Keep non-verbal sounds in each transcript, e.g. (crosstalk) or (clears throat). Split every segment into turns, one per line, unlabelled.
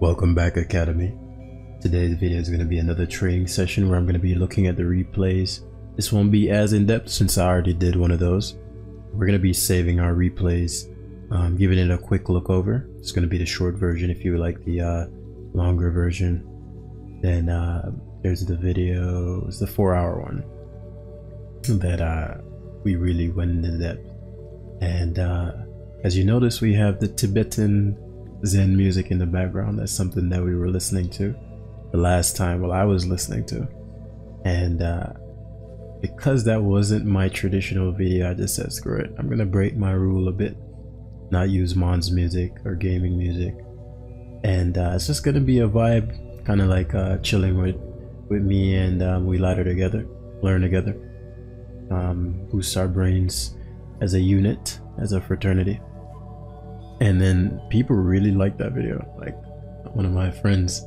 Welcome back Academy. Today's video is going to be another training session where I'm going to be looking at the replays. This won't be as in-depth since I already did one of those. We're going to be saving our replays, um, giving it a quick look over. It's going to be the short version if you like the uh, longer version. Then uh, there's the video, it's the four hour one that uh, we really went into depth. And uh, as you notice, we have the Tibetan Zen music in the background. That's something that we were listening to the last time while I was listening to. And uh, because that wasn't my traditional video, I just said, screw it. I'm gonna break my rule a bit, not use Mon's music or gaming music. And uh, it's just gonna be a vibe, kind of like uh, chilling with, with me and um, we ladder together, learn together, um, boost our brains as a unit, as a fraternity and then people really liked that video. Like one of my friends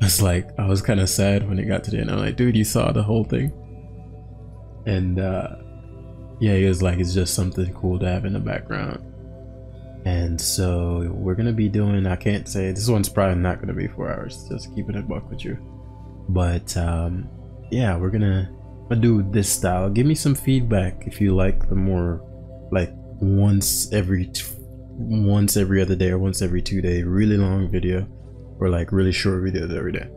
was like i was kind of sad when it got to the end. I'm like dude you saw the whole thing. And uh yeah he was like it's just something cool to have in the background. And so we're gonna be doing i can't say this one's probably not gonna be four hours just keeping it buck with you. But um yeah we're gonna do this style. Give me some feedback if you like the more like once every once every other day or once every two day really long video or like really short videos every day.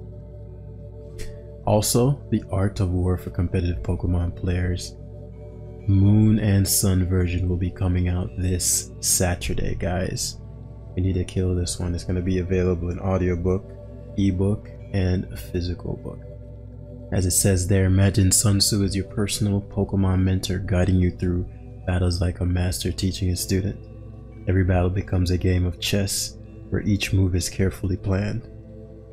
Also the art of war for competitive pokemon players. Moon and sun version will be coming out this saturday guys. We need to kill this one. It's going to be available in audiobook ebook and physical book. As it says there imagine sun tzu is your personal pokemon mentor guiding you through battles like a master teaching a student Every battle becomes a game of chess where each move is carefully planned.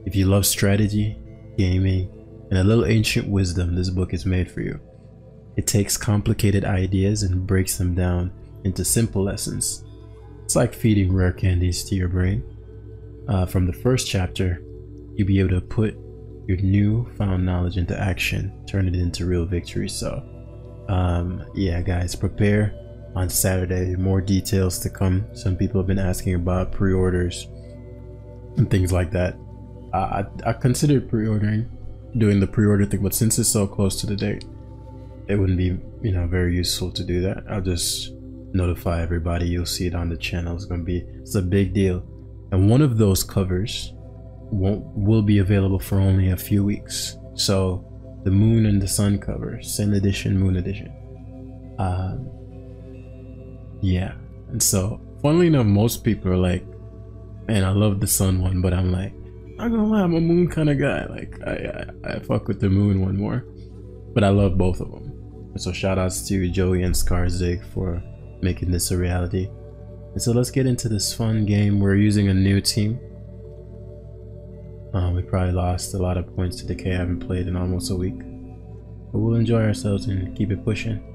If you love strategy, gaming, and a little ancient wisdom, this book is made for you. It takes complicated ideas and breaks them down into simple lessons. It's like feeding rare candies to your brain. Uh, from the first chapter, you'll be able to put your new found knowledge into action, turn it into real victory. So, um, yeah, guys, prepare on Saturday. More details to come. Some people have been asking about pre-orders and things like that. I, I considered pre-ordering, doing the pre-order thing, but since it's so close to the date, it wouldn't be, you know, very useful to do that. I'll just notify everybody. You'll see it on the channel. It's gonna be, it's a big deal. And one of those covers won't will be available for only a few weeks. So the moon and the sun cover, Sun edition, moon edition. Um, yeah. And so, funnily enough, most people are like, man, I love the sun one, but I'm like, I'm gonna lie, I'm a moon kind of guy. Like, I, I, I fuck with the moon one more. But I love both of them. So shout outs to Joey and Skarzig for making this a reality. And so let's get into this fun game. We're using a new team. Uh, we probably lost a lot of points to Decay. I haven't played in almost a week. But we'll enjoy ourselves and keep it pushing.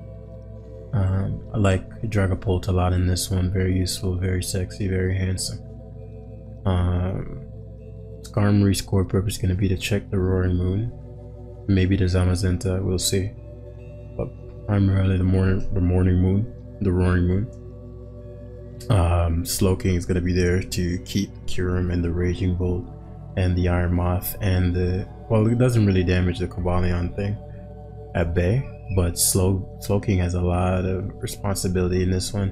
Um, I like Dragapult a lot in this one. Very useful, very sexy, very handsome. Um, Skarmory's core purpose is going to be to check the Roaring Moon. Maybe the Zamazenta, we'll see. But primarily the morning, the morning moon, the Roaring Moon. Um, Slowking is going to be there to keep Kyurem and the Raging Bolt and the Iron Moth and the well, it doesn't really damage the Cobalion thing at bay but Slow Slowking has a lot of responsibility in this one.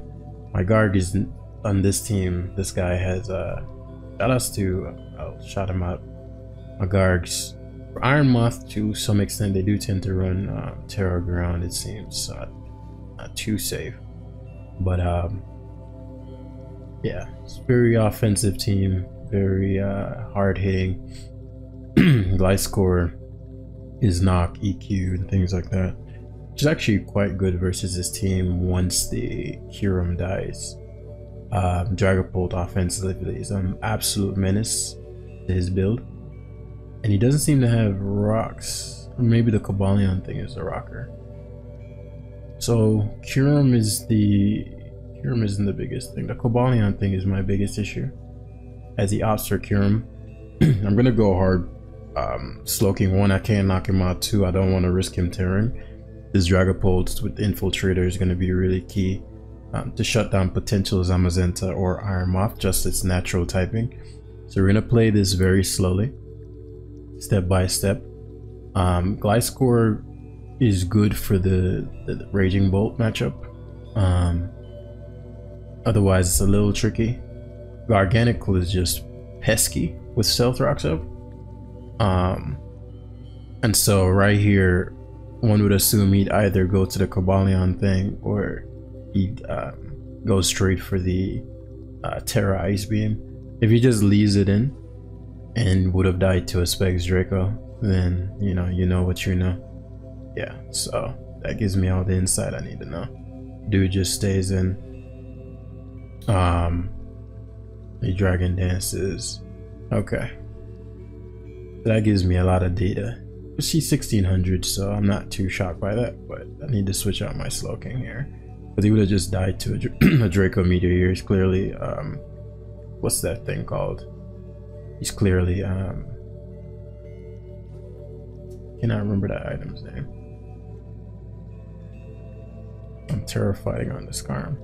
My guard is on this team. This guy has uh, shout outs to I'll shout him out. My guards for Iron Moth to some extent they do tend to run uh, Tera Ground. It seems uh, not too safe, but um, yeah, it's very offensive team, very uh, hard hitting. (clears throat) Gliscor is knock, EQ, and things like that which is actually quite good versus this team once the Kyurem dies. Um, Dragapult offensively is an absolute menace to his build. And he doesn't seem to have rocks. Maybe the Cobalion thing is a rocker. So Kurum is the Kyurem isn't the biggest thing. The Cobalion thing is my biggest issue. As the opts for Kyurem, (clears throat) I'm gonna go hard. Um, Slowking one, I can't knock him out. Two, I don't want to risk him tearing this Dragapult with Infiltrator is going to be really key um, to shut down potential Zamazenta or Iron Moth, just its natural typing. So we're gonna play this very slowly, step by step. Um, Gliscor is good for the, the Raging Bolt matchup. Um, otherwise, it's a little tricky. Garganacl is just pesky with Stealth Rocks up. Um, and so right here, one would assume he'd either go to the Cobalion thing or he'd um, go straight for the uh, Tera Ice Beam. If he just leaves it in and would have died to a Specs Draco, then you know, you know what you know. Yeah, so that gives me all the insight I need to know. Dude just stays in. Um, he dragon dances. Okay. That gives me a lot of data. She's 1600, so I'm not too shocked by that, but I need to switch out my Slowking here. Because he would have just died to a, (clears throat) a Draco Meteor here. He's clearly, um, what's that thing called? He's clearly, um, cannot remember that item's name. I'm terrified on this Skarm.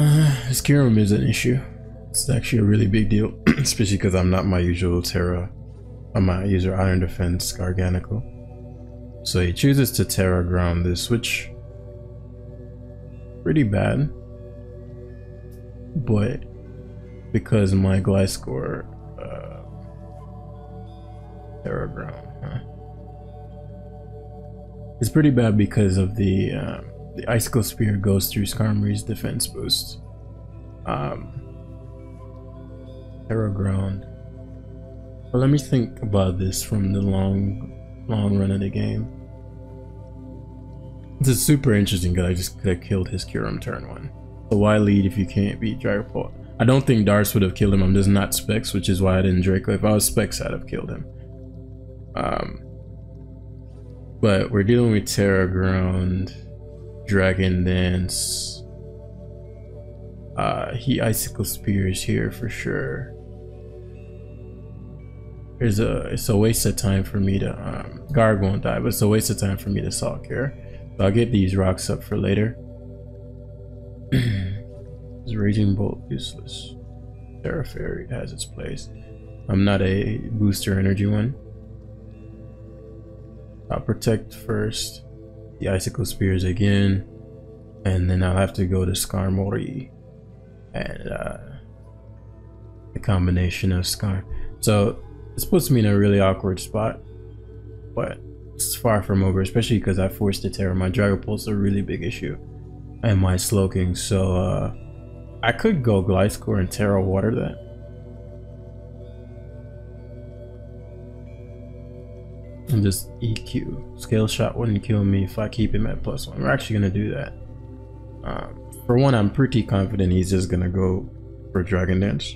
Uh, his Kyurem is an issue. It's actually a really big deal, (clears throat) especially because I'm not my usual Tera. I'm my user Iron Defense Garganacl. So he chooses to Tera Ground this, which pretty bad. But because my Gliscor uh, Tera Ground, huh? It's pretty bad because of the uh, the Icicle Spear goes through Skarmory's defense boost. Um, Tera Ground. Let me think about this from the long, long run of the game. This is super interesting because I just could have killed his Kyurem turn one. So why lead if you can't beat Dragapult? I don't think Darts would have killed him. I'm just not Specs, which is why I didn't Draco. If I was Specs, I'd have killed him. Um, but we're dealing with Tera Ground, Dragon Dance. Uh, he Icicle Spears here for sure. There's a it's a waste of time for me to um Garg won't die, but it's a waste of time for me to Salt here. I'll get these rocks up for later. (clears throat) is Raging Bolt useless? Tera Fairy has its place. I'm not a booster energy one. I'll protect first. The Icicle Spears again. And then I'll have to go to Skarmory. And uh, the combination of Scar. So this puts me in a really awkward spot. But it's far from over, especially because I forced to Tera. My Dragapult's a really big issue. And my Slowking, so uh, I could go Gliscor and Tera Water that. And just EQ. Scale Shot wouldn't kill me if I keep him at plus one. We're actually gonna do that. Um, for one, I'm pretty confident he's just gonna go for Dragon Dance.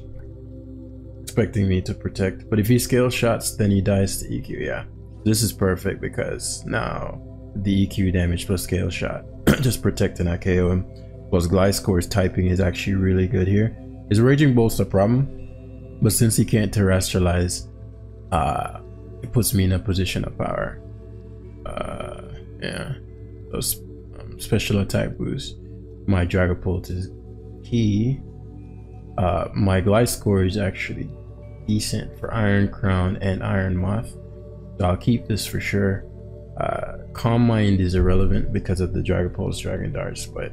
Expecting me to protect. But if he scale shots, then he dies to EQ, yeah. This is perfect because now the EQ damage plus scale shot. (clears throat) just protecting I KO him. Plus Gliscor's typing is actually really good here. His Raging Bolt's a problem. But since he can't terastallize, uh, it puts me in a position of power. Uh, yeah. Those um, special attack boosts. My Dragapult is key. Uh, my Gliscor is actually decent for Iron Crown and Iron Moth. So I'll keep this for sure. Uh, Calm Mind is irrelevant because of the Dragapult's Dragon Darts, but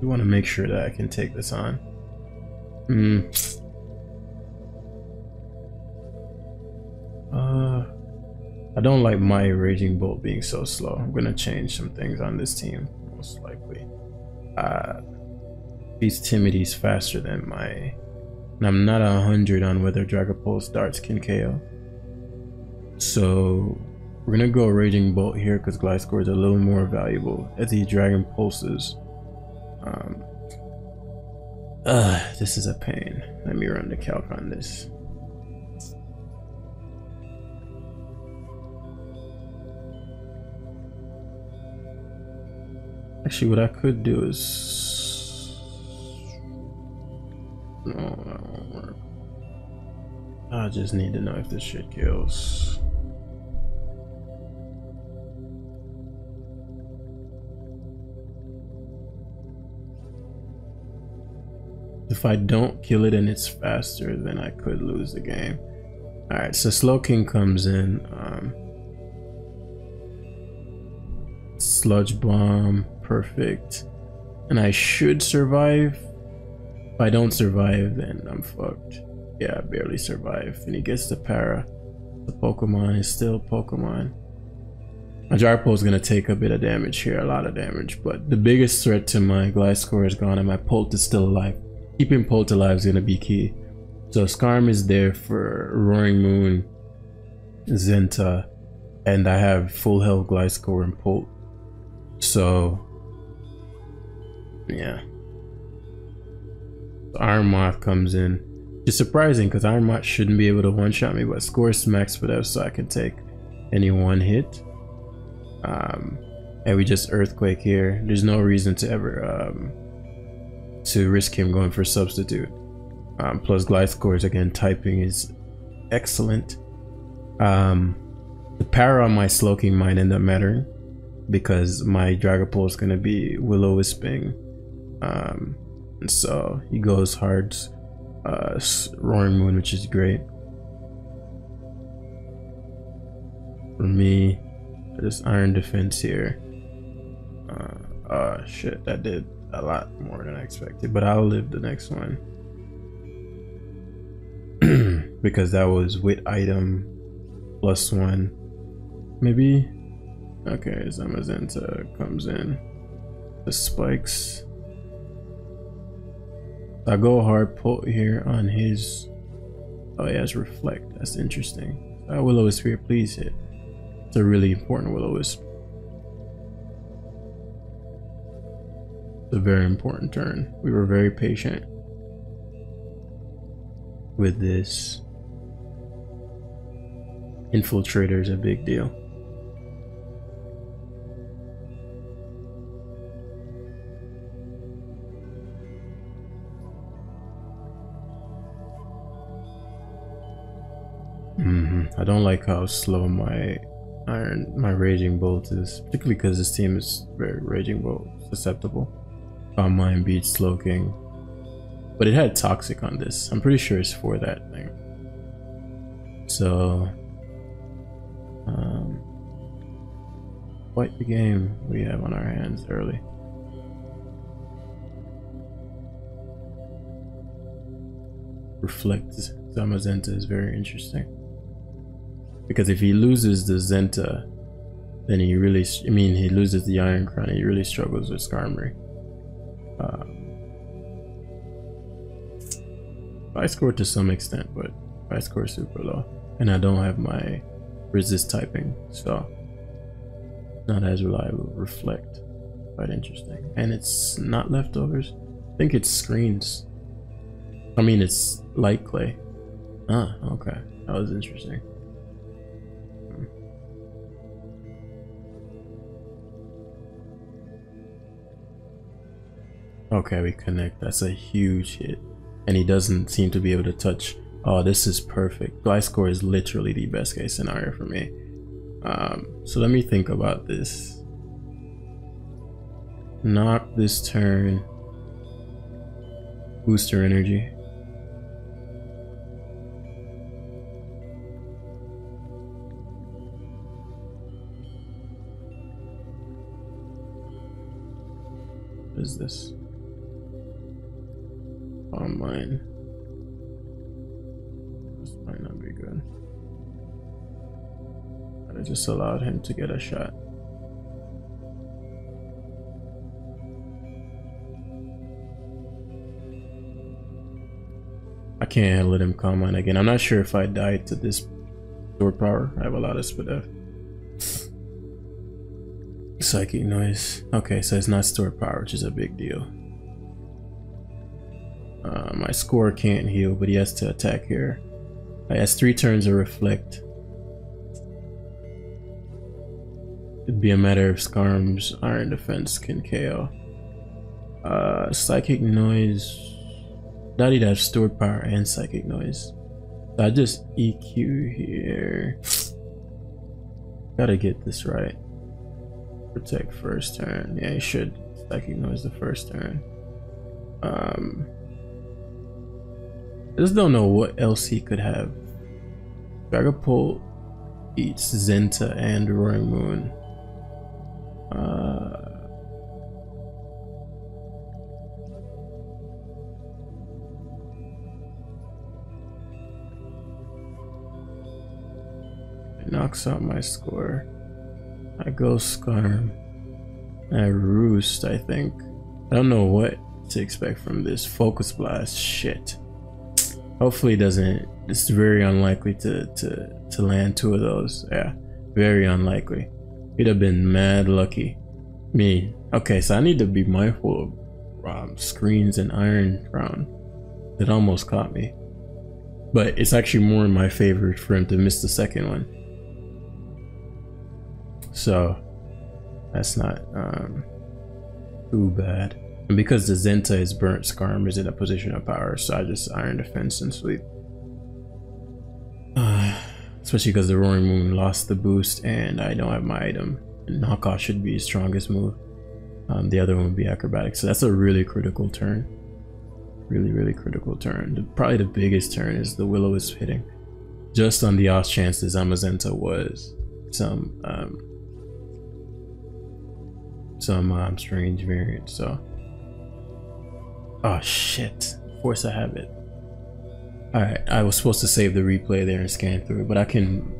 we want to make sure that I can take this on. Hmm. Uh, I don't like my Raging Bolt being so slow. I'm gonna change some things on this team, most likely. Uh, these Timidy's faster than my... And I'm not a hundred on whether Dragapult's darts can KO. So we're gonna go Raging Bolt here because Gliscor is a little more valuable as he Dragon Pulses. Um, uh, this is a pain. Let me run the calc on this. Actually, what I could do is... No. I just need to know if this shit kills. If I don't kill it and it's faster, then I could lose the game. Alright, so Slow King comes in. Um, sludge Bomb, perfect. And I should survive. If I don't survive, then I'm fucked. Yeah, I barely survive. And he gets the para. The Pokemon is still Pokemon. My Dragapult is going to take a bit of damage here, a lot of damage, but the biggest threat to my Gliscor is gone and my Pult is still alive. Keeping Pult alive is going to be key. So Skarm is there for Roaring Moon, Zenta, and I have full health Gliscor and Pult. So, yeah. Iron Moth comes in. It's surprising because Iron Moth shouldn't be able to one-shot me, but score smacks for that so I can take any one hit. Um, and we just earthquake here. There's no reason to ever um, to risk him going for substitute. Um, plus Score's again typing is excellent. Um, the power on my Slowking might end up mattering because my Dragapult is gonna be Will-O-Wisping. Um, and so he goes hard uh, Roaring Moon, which is great. For me, this Iron Defense here. Uh, oh shit, that did a lot more than I expected, but I'll live the next one. (clears throat) because that was wit item plus one. Maybe? Okay, Zamazenta comes in. The spikes. I go hard put here on his. Oh, yeah, it's reflect. That's interesting. Uh, Willow Sphere, please hit. It's a really important Will-O-Wisp. It's a very important turn. We were very patient with this. Infiltrator is a big deal. I don't like how slow my Iron, my Raging Bolt is, particularly because this team is very Raging Bolt susceptible. Calm Mind beats Slowking. But it had Toxic on this. I'm pretty sure it's for that thing. So, um, quite the game we have on our hands early. Reflect Zamazenta is very interesting. Because if he loses the Zenta, then he really, I mean, he loses the Iron Crown, he really struggles with Skarmory. Um, I scored to some extent, but I score super low. And I don't have my resist typing, so not as reliable. Reflect, quite interesting. And it's not leftovers. I think it's screens. I mean, it's light clay. Ah, okay. That was interesting. Okay, we connect. That's a huge hit. And he doesn't seem to be able to touch. Oh, this is perfect. Gliscor is literally the best case scenario for me. Um, so let me think about this. Knock this turn. Booster energy. What is this? Online. This might not be good. But I just allowed him to get a shot. I can't let him come on again. I'm not sure if I died to this stored power. I have a lot of speed. Uh, psychic noise. Okay, so it's not stored power, which is a big deal. Uh, my score can't heal, but he has to attack here. He has three turns to reflect. It'd be a matter of Skarm's Iron Defense can KO. Uh, Psychic Noise. Even have stored power and Psychic Noise. So I just EQ here. Gotta get this right. Protect first turn. Yeah, he should Psychic Noise the first turn. Um, I just don't know what else he could have. Dragapult eats Zenta and Roaring Moon. Uh, it knocks out my score. I go Skarm. I Roost, I think. I don't know what to expect from this. Focus Blast, shit. Hopefully it doesn't, it's very unlikely to, to, to land two of those. Yeah, very unlikely. He'd have been mad lucky. Me. Okay, so I need to be mindful of um, screens and Iron Crown. It almost caught me. But it's actually more in my favor for him to miss the second one. So that's not um, too bad. And because the Zenta is burnt, Skarm is in a position of power, so I just Iron Defense and Sleep. Uh, especially because the Roaring Moon lost the boost and I don't have my item. And knockoff should be his strongest move. Um, the other one would be acrobatics. So that's a really critical turn. Really, really critical turn. The, probably the biggest turn is the Willow is hitting. Just on the off chance that Zamazenta was some um, some um, strange variant. So, oh shit, force a habit. All right, I was supposed to save the replay there and scan through it, but I can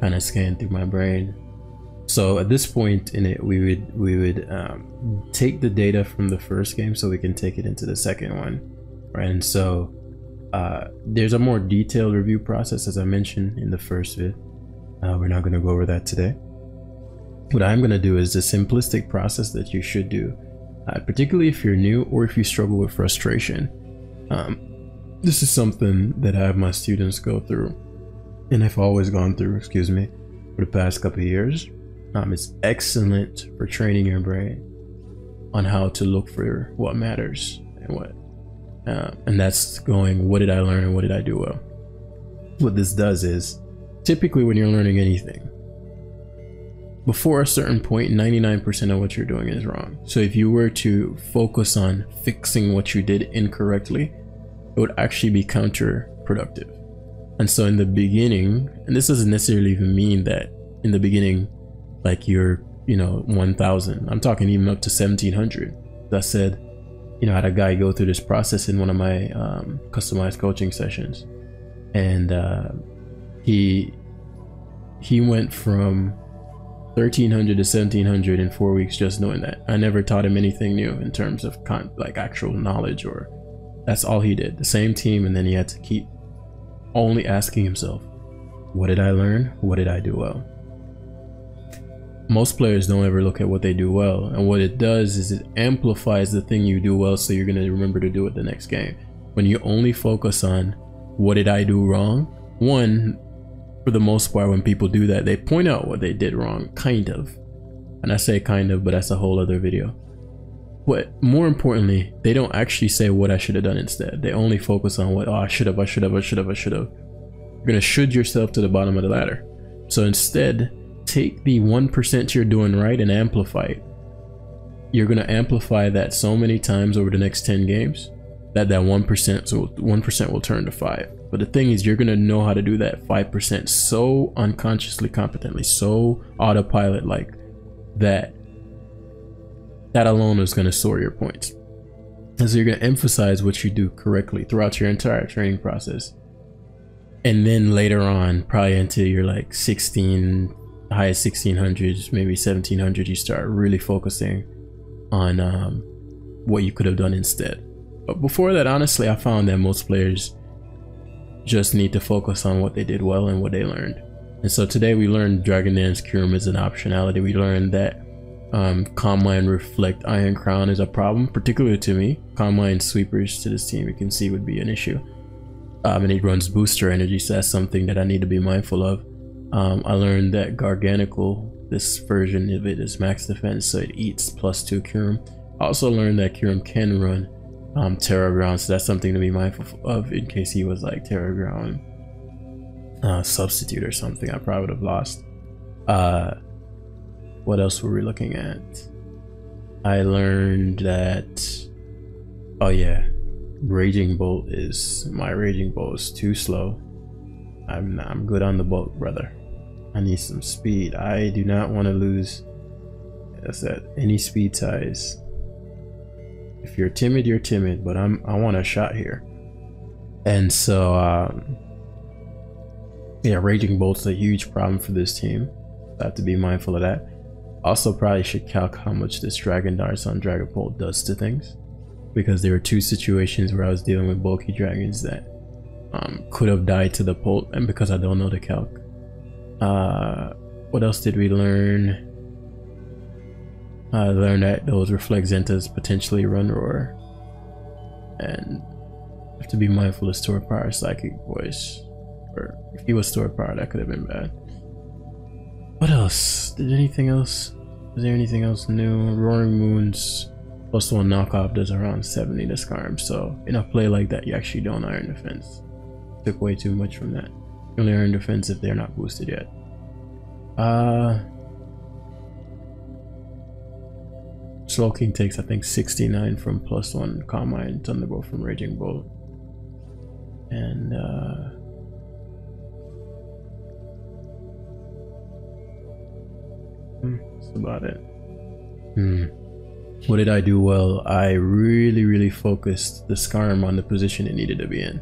kind of scan through my brain so at this point in it, we would we would um, take the data from the first game so we can take it into the second one? And so uh, there's a more detailed review process as I mentioned in the first vid. Uh, we're not going to go over that today. What I'm going to do is the simplistic process that you should do, uh, particularly if you're new or if you struggle with frustration. Um, this is something that I have my students go through, and I've always gone through. Excuse me, for the past couple years um, it's excellent for training your brain on how to look for what matters and what. Uh, and that's going, what did I learn and what did I do well? What this does is typically when you're learning anything, before a certain point, 99% of what you're doing is wrong. So if you were to focus on fixing what you did incorrectly, it would actually be counterproductive. And so in the beginning, and this doesn't necessarily even mean that in the beginning like you're, you know, 1000. I'm talking even up to 1700. That said, you know, I had a guy go through this process in one of my um, customized coaching sessions. And uh, he he went from 1300 to 1700 in four weeks just knowing that. I never taught him anything new in terms of con- like actual knowledge or that's all he did. The same team and then he had to keep only asking himself, what did I learn? What did I do well? most players don't ever look at what they do well and what it does is it amplifies the thing you do well so you're going to remember to do it the next game when you only focus on what did i do wrong one for the most part when people do that they point out what they did wrong kind of. And i say kind of but that's a whole other video. But more importantly they don't actually say what i should have done instead. They only focus on what oh i should have i should have i should have i should have. You're going to should yourself to the bottom of the ladder. So instead take the 1% you're doing right and amplify it. You're going to amplify that so many times over the next 10 games that that 1% so 1% will turn to 5. But the thing is you're going to know how to do that 5% so unconsciously competently, so autopilot like that that alone is going to soar your points. And so you're going to emphasize what you do correctly throughout your entire training process. And then later on, probably until you're like 16, highest 1600s, maybe 1700, you start really focusing on um, what you could have done instead. But before that, honestly, I found that most players just need to focus on what they did well and what they learned. And so today we learned Dragon Dance Kyurem is an optionality. We learned that um, Calm Reflect Iron Crown is a problem, particularly to me. Calm Mind sweepers to this team, you can see would be an issue. Um, and it runs booster energy, so that's something that I need to be mindful of. Um, I learned that Garganacl, this version of it is max defense, so it eats plus two Kyurem. I also learned that Kyurem can run um, Tera Ground, so that's something to be mindful of in case he was like Tera Ground uh, substitute or something. I probably would have lost. Uh, what else were we looking at? I learned that, oh yeah, Raging Bolt is my Raging Bolt is too slow. I'm I'm good on the boat, brother. I need some speed. I do not want to lose. That's that any speed ties. If you're timid, you're timid, but I'm I want a shot here. And so um, yeah, Raging Bolt's a huge problem for this team. I have to be mindful of that. Also probably should calc how much this Dragon Darts on Dragapult does to things. Because there were two situations where I was dealing with bulky dragons that um, could have died to the Pult, and because I don't know the calc. Uh, what else did we learn? I learned that those Reflect Zentas potentially run Roar. And have to be mindful of store power psychic noise. Or if he was store power, that could have been bad. What else? Did anything else? Is there anything else new? Roaring Moons plus one knockoff does around 70 to Scarm. So in a play like that, you actually don't iron defense. Took way too much from that. You only iron defense if they're not boosted yet. Uh Slowking takes I think 69 from plus one Calm Mind Thunderbolt from Raging Bolt. And uh hmm, that's about it. Hmm. What did I do well? I really, really focused the Scarm on the position it needed to be in.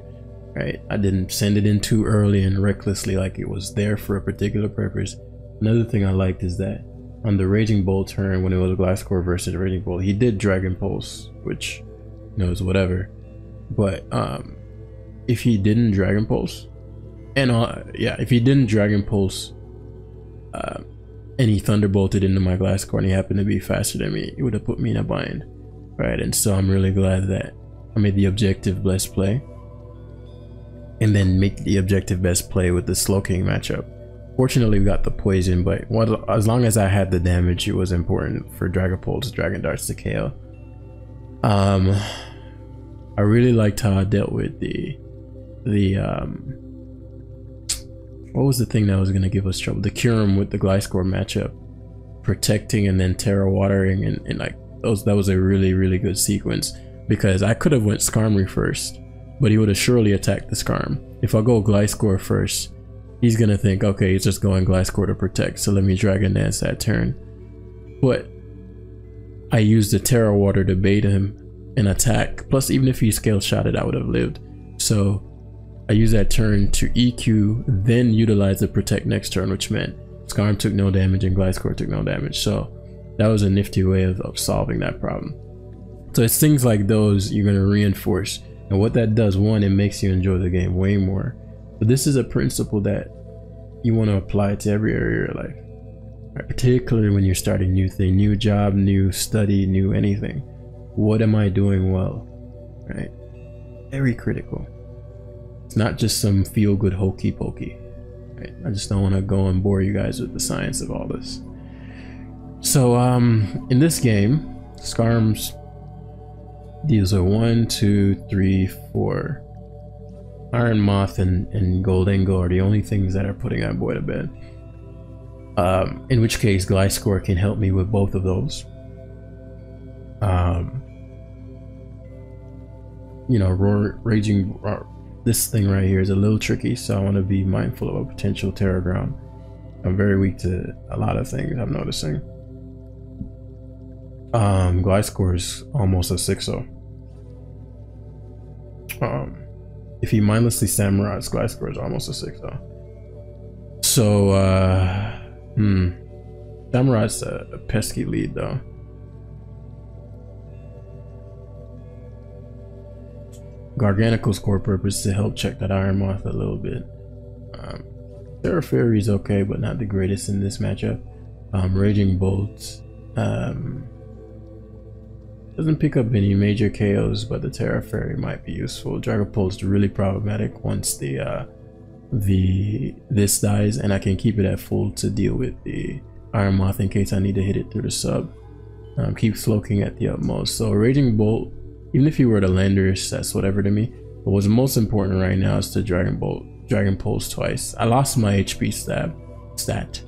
Right? I didn't send it in too early and recklessly like it was there for a particular purpose. Another thing I liked is that on the Raging Bolt turn when it was Gliscor versus Raging Bolt, he did Dragon Pulse, which knows whatever. But um, if he didn't Dragon Pulse, and uh, yeah, if he didn't Dragon Pulse, uh, and he Thunderbolted into my Gliscor and he happened to be faster than me, it would have put me in a bind, right? And so I'm really glad that I made the objective best play, and then make the objective best play with the Slowking matchup Fortunately, we got the poison, but as long as I had the damage, it was important for Dragapult's Dragon Darts to KO. Um, I really liked how I dealt with the, the, um, what was the thing that was going to give us trouble? The Kyurem with the Gliscor matchup. Protecting and then Tera Watering and, and like, those, that was a really, really good sequence. Because I could have went Skarmory first, but he would have surely attacked the Skarm. If I go Gliscor first, he's gonna think, okay, he's just going Gliscor to protect, so let me Dragon Dance that turn. But I used the Tera Water to bait him and attack. Plus, even if he scale shot it, I would have lived. So I used that turn to EQ, then utilize the protect next turn, which meant Skarm took no damage and Gliscor took no damage. So that was a nifty way of, of solving that problem. So it's things like those you're gonna reinforce. And what that does, one, it makes you enjoy the game way more. But this is a principle that you want to apply to every area of your life. Right? Particularly when you're starting new thing, new job, new study, new anything. What am I doing well? Right? Very critical. It's not just some feel good hokey pokey. Right? I just don't want to go and bore you guys with the science of all this. So um in this game, Skarms these are one, two, three, four, Iron Moth and, and Gholdengo are the only things that are putting that boy to bed. Um, in which case, Gliscor can help me with both of those. Um, you know, roar, raging. Uh, this thing right here is a little tricky, so I want to be mindful of a potential Tera Ground. I'm very weak to a lot of things. I'm noticing. Um, Gliscor is almost a 6-0. Um, if he mindlessly samurais, Gliscor is almost a 6 though. So, uh, hmm. Samurai's a, a pesky lead though. Garganacl's core purpose is to help check that Iron Moth a little bit. Um, Tera Fairy is okay, but not the greatest in this matchup. Um, Raging Bolts. Um, doesn't pick up any major KOs, but the Tera Fairy might be useful. Dragapult's really problematic once the uh, the this dies, and I can keep it at full to deal with the Iron Moth in case I need to hit it through the sub. Um, keep Slowking at the utmost. So Raging Bolt, even if you were to Landorus, that's whatever to me. But what's most important right now is to Dragon Bolt, Dragon Pulse twice. I lost my HP stab stat.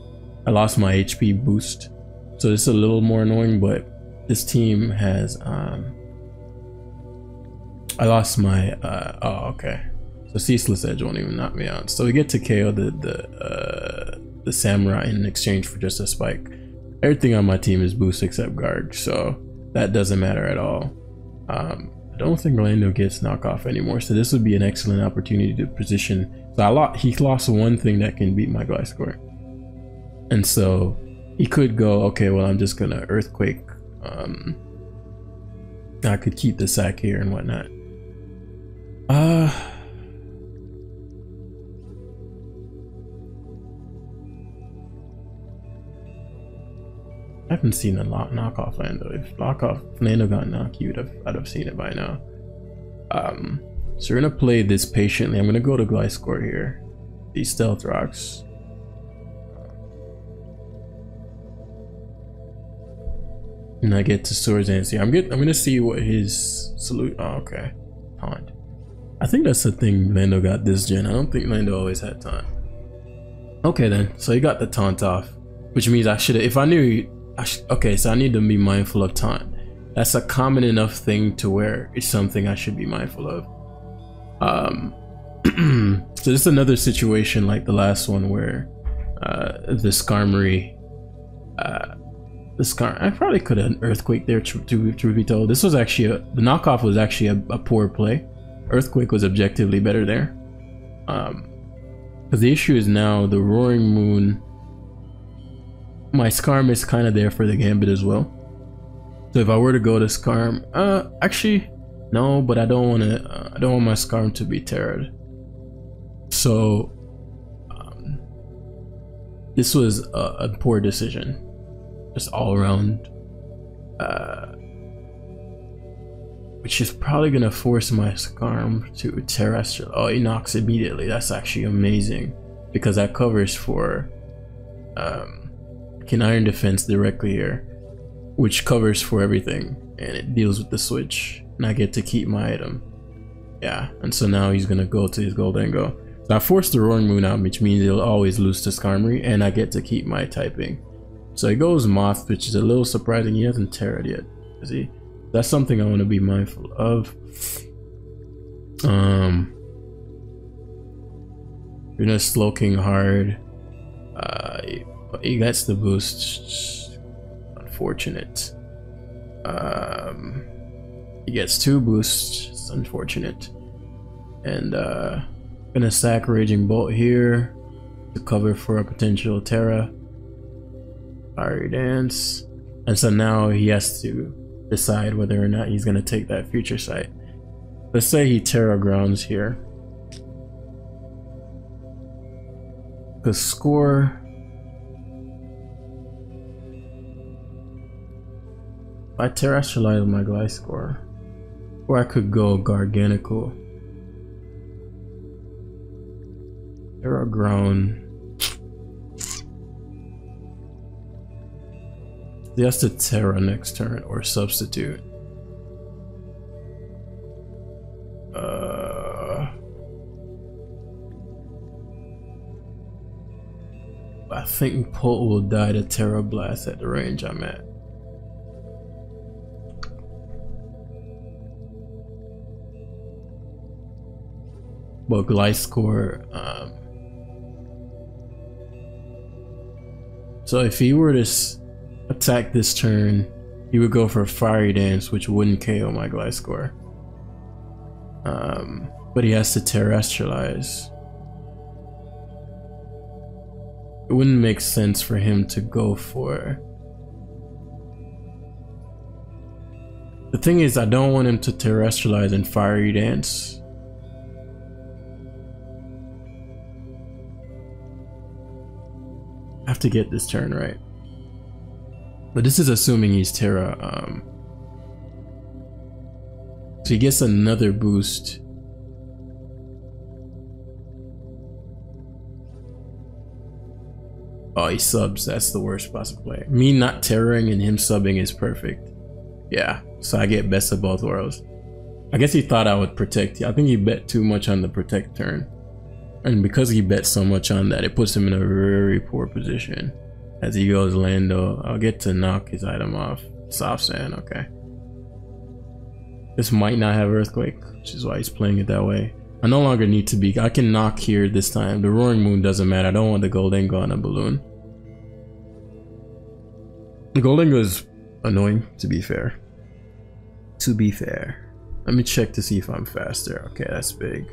I lost my HP boost. So it's a little more annoying, but this team has um, I lost my, uh, oh, okay. So Ceaseless Edge won't even knock me out. So we get to KO the, the, uh, the Samurai in exchange for just a spike. Everything on my team is boost except guard, so that doesn't matter at all. Um, I don't think Orlando gets knockoff anymore, so this would be an excellent opportunity to position. So I lost, he lost one thing that can beat my Gliscor. And so he could go, okay, well, I'm just gonna Earthquake. Um, I could keep the sack here and whatnot. Uh, I haven't seen a lot knockoff Lando. If knockoff Lando got knocked, you'd have I'd have seen it by now. Um, so we're gonna play this patiently. I'm gonna go to Gliscor here. These stealth rocks. And I get to and see. I'm get I'm gonna see what his salute. Oh, okay. Taunt. I think that's the thing Lando got this gen. I don't think Lando always had taunt. Okay then. So he got the taunt off. Which means I should if I knew I okay, so I need to be mindful of time. That's a common enough thing to where it's something I should be mindful of. Um, (clears throat) so this is another situation like the last one where uh, the Skarmory, uh, the Scar, I probably could have Earthquake there to, to, to be told. This was actually, a, the knockoff was actually a, a poor play. Earthquake was objectively better there. Um, because the issue is now the Roaring Moon my Scarm is kind of there for the Gambit as well. So if I were to go to Scarm, uh, actually, no, but I don't want to, uh, I don't want my Scarm to be terrored. So, um, this was a, a, poor decision, just all around, uh, which is probably to force my Scarm to terrestrial. Oh, it knocks immediately. That's actually amazing because that covers for, um, can Iron Defense directly here, which covers for everything, and it deals with the switch, and I get to keep my item. Yeah, and so now he's gonna go to his Gholdengo. So I forced the Roaring Moon out, which means he'll always lose to Skarmory, and I get to keep my typing. So he goes Moth, which is a little surprising. He hasn't terrored yet. See, that's something I want to be mindful of. Um, you're not Slowking hard. Uh, he gets the boost. Unfortunate. Um, he gets two boosts. It's unfortunate. And uh, gonna sack Raging Bolt here to cover for a potential Tera. Fiery Dance. And so now he has to decide whether or not he's gonna take that future sight. Let's say he Tera Grounds here. The score I terastallize my Gliscor. Or I could go Garganacl. Tera grown. Just a Tera next turn or substitute. Uh, I think Pult will die to Tera Blast at the range I'm at. But Gliscor, um, so if he were to attack this turn, he would go for a Fiery Dance, which wouldn't KO my Gliscor. Um, but he has to terastallize. It wouldn't make sense for him to go for. The thing is, I don't want him to terastallize and Fiery Dance. I have to get this turn right. But this is assuming he's Tera. Um, so he gets another boost. Oh, he subs. That's the worst possible play. Me not terroring and him subbing is perfect. Yeah, so I get best of both worlds. I guess he thought I would protect. I think he bet too much on the protect turn. And because he bet so much on that, it puts him in a very poor position. As he goes Lando, I'll get to knock his item off. Soft sand, okay. This might not have Earthquake, which is why he's playing it that way. I no longer need to be. I can knock here this time. The Roaring Moon doesn't matter. I don't want the Gholdengo on a balloon. The Gholdengo is annoying, to be fair. To be fair. Let me check to see if I'm faster. Okay, that's big.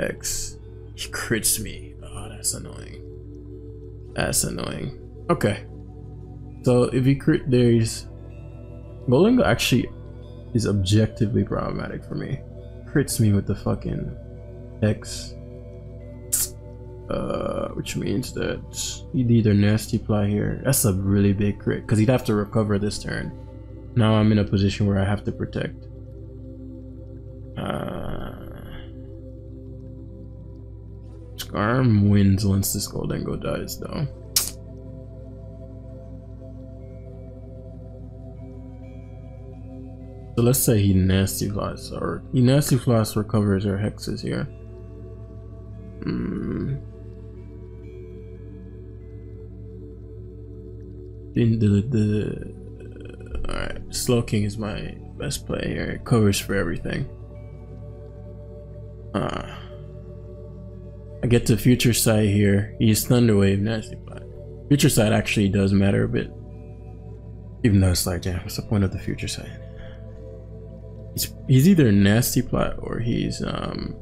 X. He crits me. Oh, that's annoying. That's annoying. Okay. So if he crit, there's... Gholdengo actually is objectively problematic for me. Crits me with the fucking X. Uh, which means that he'd either nasty ply here. That's a really big crit because he'd have to recover this turn. Now I'm in a position where I have to protect. Uh, Scarm wins once this Gholdengo dies though. So let's say he nasty flies or he nasty flies recovers or hexes here. Hmm. The, the, the alright, Slowking is my best play here. It covers for everything. Uh, I get to Future Sight here. He's Thunderwave, Nasty Fly. Future Sight actually does matter a bit. Even though it's like, yeah, what's the point of the Future Sight? He's, he's either Nasty Plot or he's, um,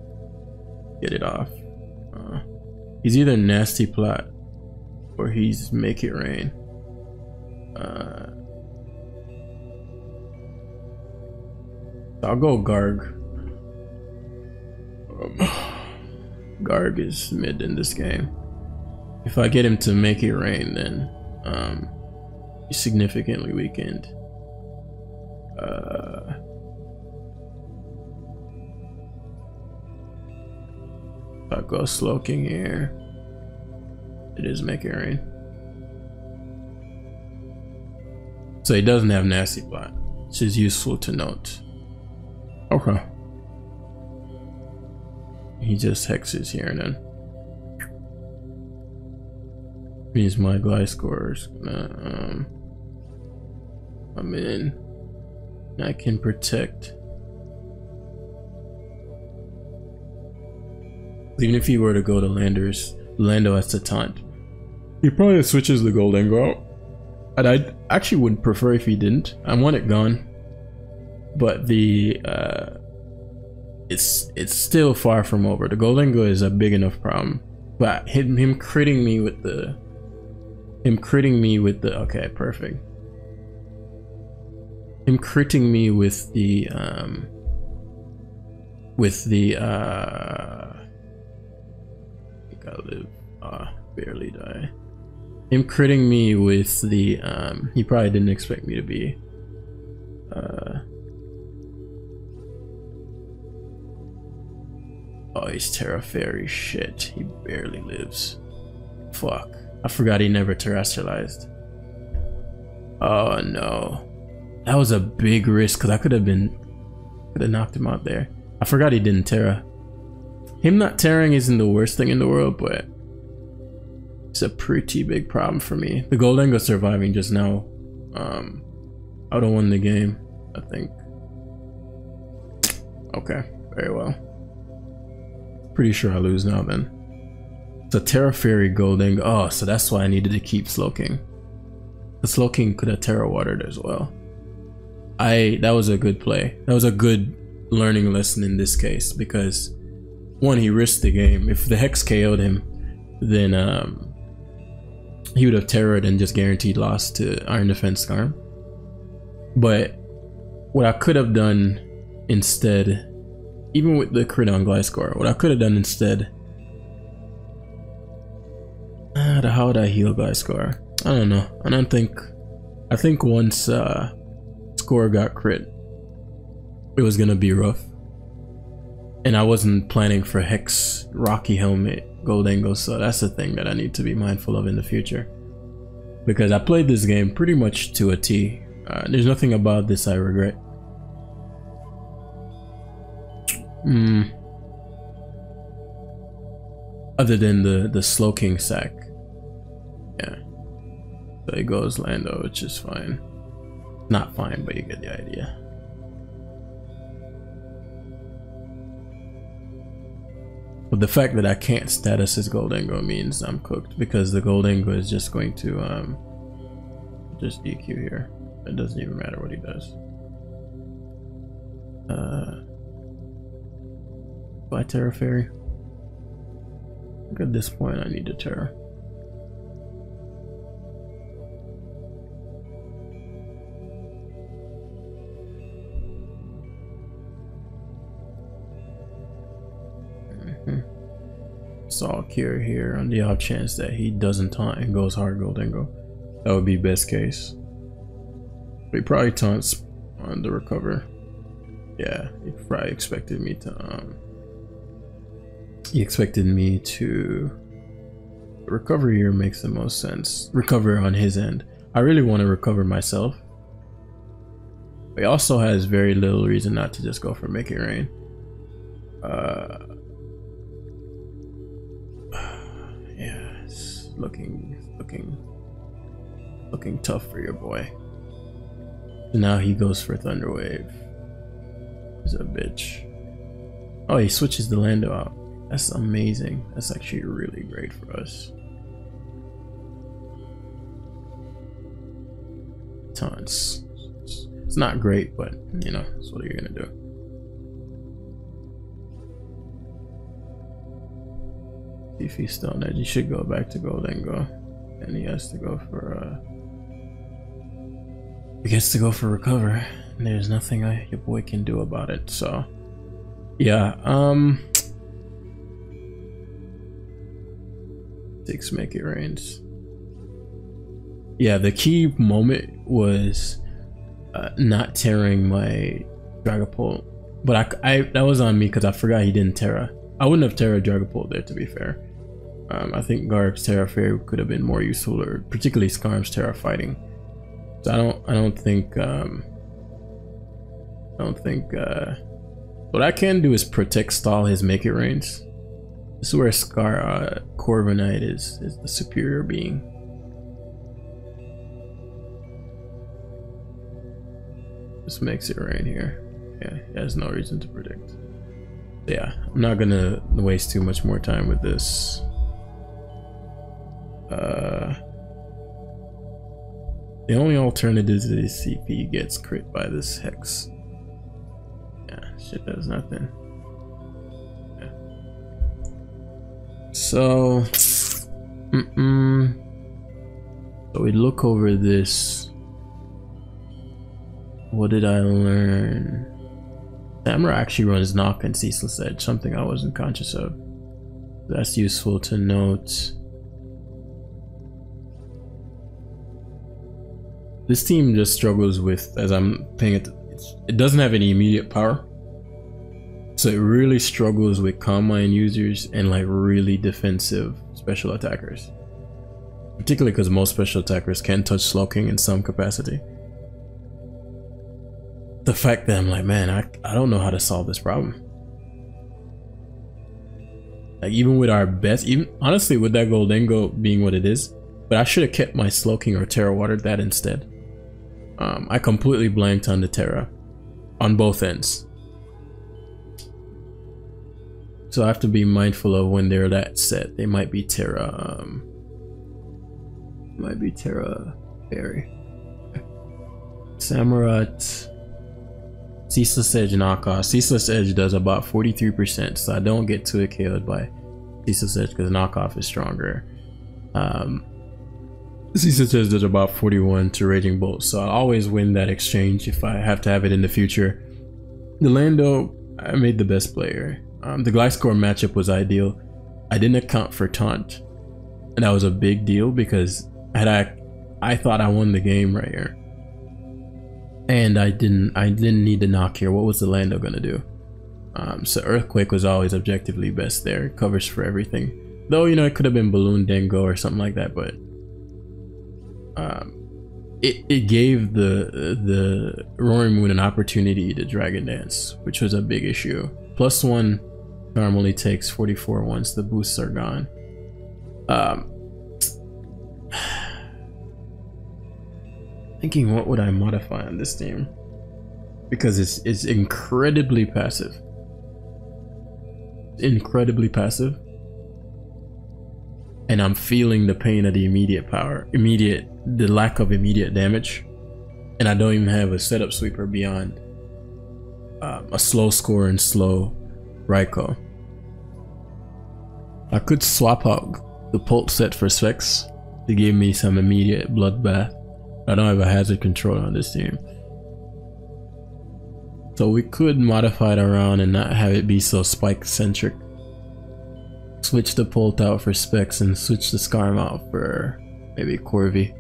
get it off. Uh, he's either Nasty Plot or he's Make It Rain. Uh, I'll go Garg. Um, Garg is mid in this game. If I get him to make it rain, then um, he's significantly weakened. Uh, I go Slowking here, it is make it rain. So he doesn't have nasty plot, which is useful to note. Okay. He just hexes here and then. Means my Gliscor's gonna um I'm in. I can protect. Even if he were to go to Landers, Lando has to taunt. He probably switches the Gholdengo out. And I actually would prefer if he didn't. I want it gone. But the uh it's it's still far from over. The Gholdengo is a big enough problem. But him him critting me with the him critting me with the okay, perfect. Him critting me with the um with the uh I live uh barely die. Him critting me with the um he probably didn't expect me to be uh Oh, he's Tera Fairy. Shit, he barely lives. Fuck. I forgot he never terastallized. Oh no. That was a big risk because I could have been could have knocked him out there. I forgot he didn't Tera. Him not tearing isn't the worst thing in the world, but it's a pretty big problem for me. The Gholdengo surviving just now. Um I would have won the game, I think. Okay, very well. Pretty sure I lose now then. So Tera Fairy Gholdengo. Oh, so that's why I needed to keep Slowking. The Slowking could have Tera Watered as well. I that was a good play. That was a good learning lesson in this case because one, he risked the game. If the Hex KO'd him, then um, he would have terrored and just guaranteed loss to Iron Defense Scarm. But what I could have done instead even with the crit on Gliscor, what I could have done instead. Uh, how would I heal Gliscor? I don't know. I don't think. I think once uh, score got crit, it was gonna be rough. And I wasn't planning for Hex, Rocky Helmet, Gholdengo, so that's the thing that I need to be mindful of in the future. Because I played this game pretty much to a T. Uh, there's nothing about this I regret. Hmm. Other than the the Slowking sack. Yeah. So it goes Lando, which is fine. Not fine, but you get the idea. The fact that I can't status his Gholdengo means I'm cooked because the Gholdengo is just going to um, just DQ here. It doesn't even matter what he does. Uh, by Tera Fairy. At this point, I need to Tera. Salt Cure here on the off chance that he doesn't taunt and goes hard Gholdengo. That would be best case. He probably taunts on the recover. Yeah, he probably expected me to um he expected me to recover here makes the most sense. Recover on his end. I really want to recover myself. But he also has very little reason not to just go for Make It Rain. Uh looking, looking, looking tough for your boy. now he goes for Thunderwave. He's a bitch. Oh, he switches the Lando out. That's amazing. That's actually really great for us. Tons. It's not great, but you know, that's what you're gonna do. If he's still on he should go back to Gholdengo. And he has to go for uh He gets to go for recover. And There's nothing I, your boy can do about it, so yeah, um Six make it rains. Yeah, the key moment was uh, not tearing my Dragapult. But I, I that was on me because I forgot he didn't Tera. I wouldn't have Tera Dragapult there to be fair. Um, I think Garg's Tera could have been more useful, or particularly Skarm's Tera Fighting. So I don't, I don't think, um, I don't think. Uh, what I can do is protect stall his Make It Rains. This is where Scar uh, Corviknight is is the superior being. This makes it rain here. Yeah, he has no reason to predict. Yeah, I'm not gonna waste too much more time with this. The only alternative is CP gets crit by this hex. Yeah, shit does nothing. Yeah. So, mm -mm. so we look over this. What did I learn? Samura actually runs knock and ceaseless edge, something I wasn't conscious of. That's useful to note. This team just struggles with, as I'm paying it, it doesn't have any immediate power. So it really struggles with Calm Mind users and like really defensive special attackers. Particularly because most special attackers can touch Slowking in some capacity. The fact that I'm like, man, I, I don't know how to solve this problem. Like even with our best, even honestly with that Gholdengo being what it is, but I should have kept my Slowking or Tera Watered that instead. Um, I completely blanked on the Tera on both ends. So I have to be mindful of when they're that set. They might be Tera, um, might be Tera Fairy. Samurott, Ceaseless Edge knockoff. Ceaseless Edge does about 43%, so I don't get too KO'd by Ceaseless Edge because knockoff is stronger. Um, Caesar says there's about 41 to Raging Bolt, so I'll always win that exchange if I have to have it in the future. The Lando, I made the best player. Um, the Gliscor matchup was ideal. I didn't account for Taunt, and that was a big deal because had I, I thought I won the game right here, and I didn't. I didn't need to knock here. What was the Lando gonna do? Um, so Earthquake was always objectively best there. Covers for everything. Though you know it could have been Balloon Dingo or something like that, but um, it, it gave the the Roaring Moon an opportunity to Dragon Dance, which was a big issue. Plus one normally takes 44 once the boosts are gone. Um, (sighs) thinking what would I modify on this team? Because it's it's incredibly passive. incredibly passive. And I'm feeling the pain of the immediate power, immediate, the lack of immediate damage. And I don't even have a setup sweeper beyond um, a slow score and slow Raikou. I could swap out the Pult set for Specs to give me some immediate bloodbath. I don't have a hazard control on this team. So we could modify it around and not have it be so spike centric. Switch the Pult out for Specs and switch the Scarm out for maybe Corvi.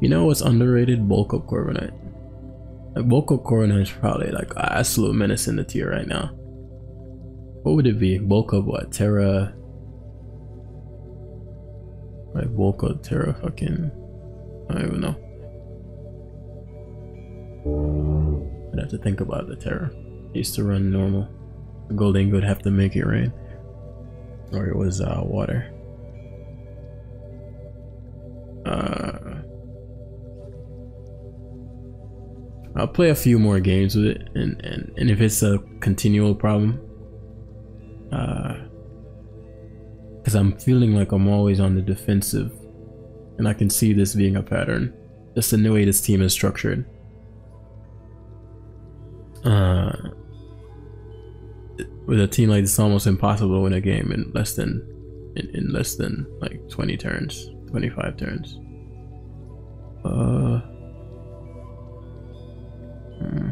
You know what's underrated? Bulk up Corviknight. Like Bulk up Corviknight is probably like a absolute menace in the tier right now. What would it be? Bulk up what? Tera. Like bulk up Tera fucking. I don't even know. I'd have to think about the Tera. used to run normal. The Gholdengo would have to make it rain. Or it was uh, water. Uh, I'll play a few more games with it, and, and, and if it's a continual problem, because uh, I'm feeling like I'm always on the defensive, and I can see this being a pattern, just the way this team is structured. Uh, with a team like this, it's almost impossible to win a game in less than in, in less than like 20 turns, 25 turns. Uh. Hmm.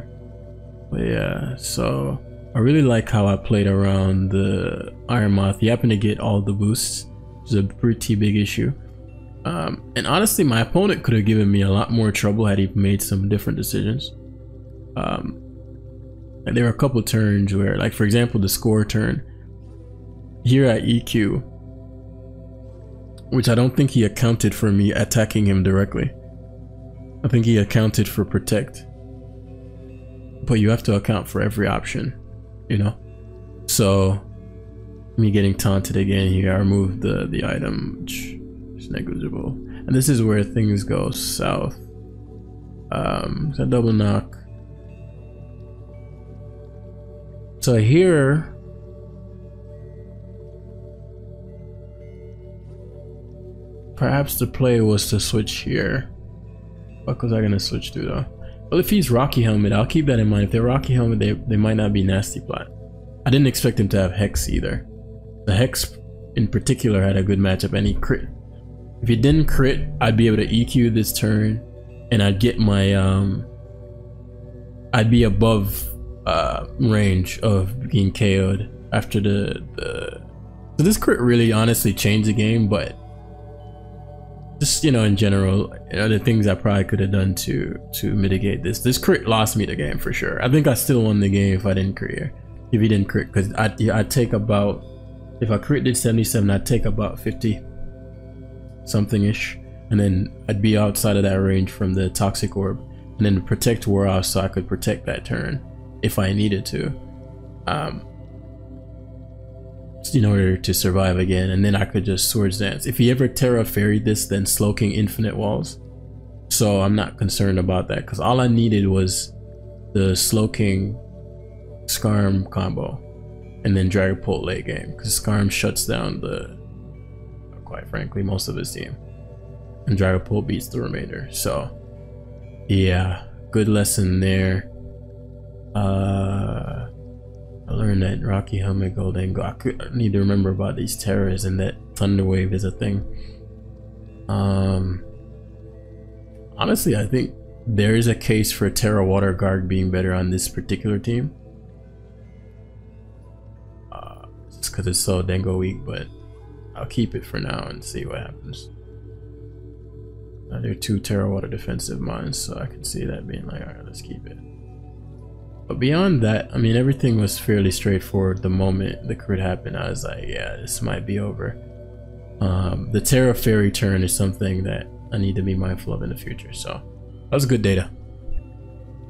But yeah, so I really like how I played around the Iron Moth. He happened to get all the boosts, which is a pretty big issue. Um, and honestly, my opponent could have given me a lot more trouble had he made some different decisions. Um, and there were a couple turns where, like for example, the score turn here at EQ, which I don't think he accounted for me attacking him directly. I think he accounted for protect but you have to account for every option, you know? So, me getting taunted again here, I removed the, the item, which is negligible. And this is where things go south. Um, so double knock. So here, perhaps the play was to switch here. What was I gonna switch to though? Well, if he's Rocky Helmet, I'll keep that in mind. If they're Rocky Helmet, they, they might not be Nasty Plot. I didn't expect him to have Hex either. The Hex in particular had a good matchup and he crit. If he didn't crit, I'd be able to EQ this turn and I'd get my, um, I'd be above uh, range of being KO'd after the, the, so this crit really honestly changed the game, but just you know in general you know, the things i probably could have done to to mitigate this. This crit lost me the game for sure. I think i still won the game if i didn't crit if he didn't crit because i i take about if i crit did 77 i'd take about 50 something ish and then i'd be outside of that range from the toxic orb and then protect wore off so i could protect that turn if i needed to. Um in order to survive again and then I could just swords dance. If he ever Tera Fairied this then Slowking infinite walls. So I'm not concerned about that because all I needed was the Slowking Scarm combo and then Dragapult late game because Scarm shuts down the quite frankly most of his team and Dragapult beats the remainder. So yeah, good lesson there. Uh I learned that Rocky Helmet Gholdengo. I, could, I need to remember about these terrors and that Thunder Wave is a thing. Um, honestly, I think there is a case for Tera Water Guard being better on this particular team. Uh, because it's so Dango weak, but I'll keep it for now and see what happens. Uh, there are two Tera Water defensive mines, so I can see that being like, alright, let's keep it. But beyond that, I mean, everything was fairly straightforward the moment the crit happened. I was like, yeah, this might be over. Um, the Tera Fairy turn is something that I need to be mindful of in the future. So that was good data.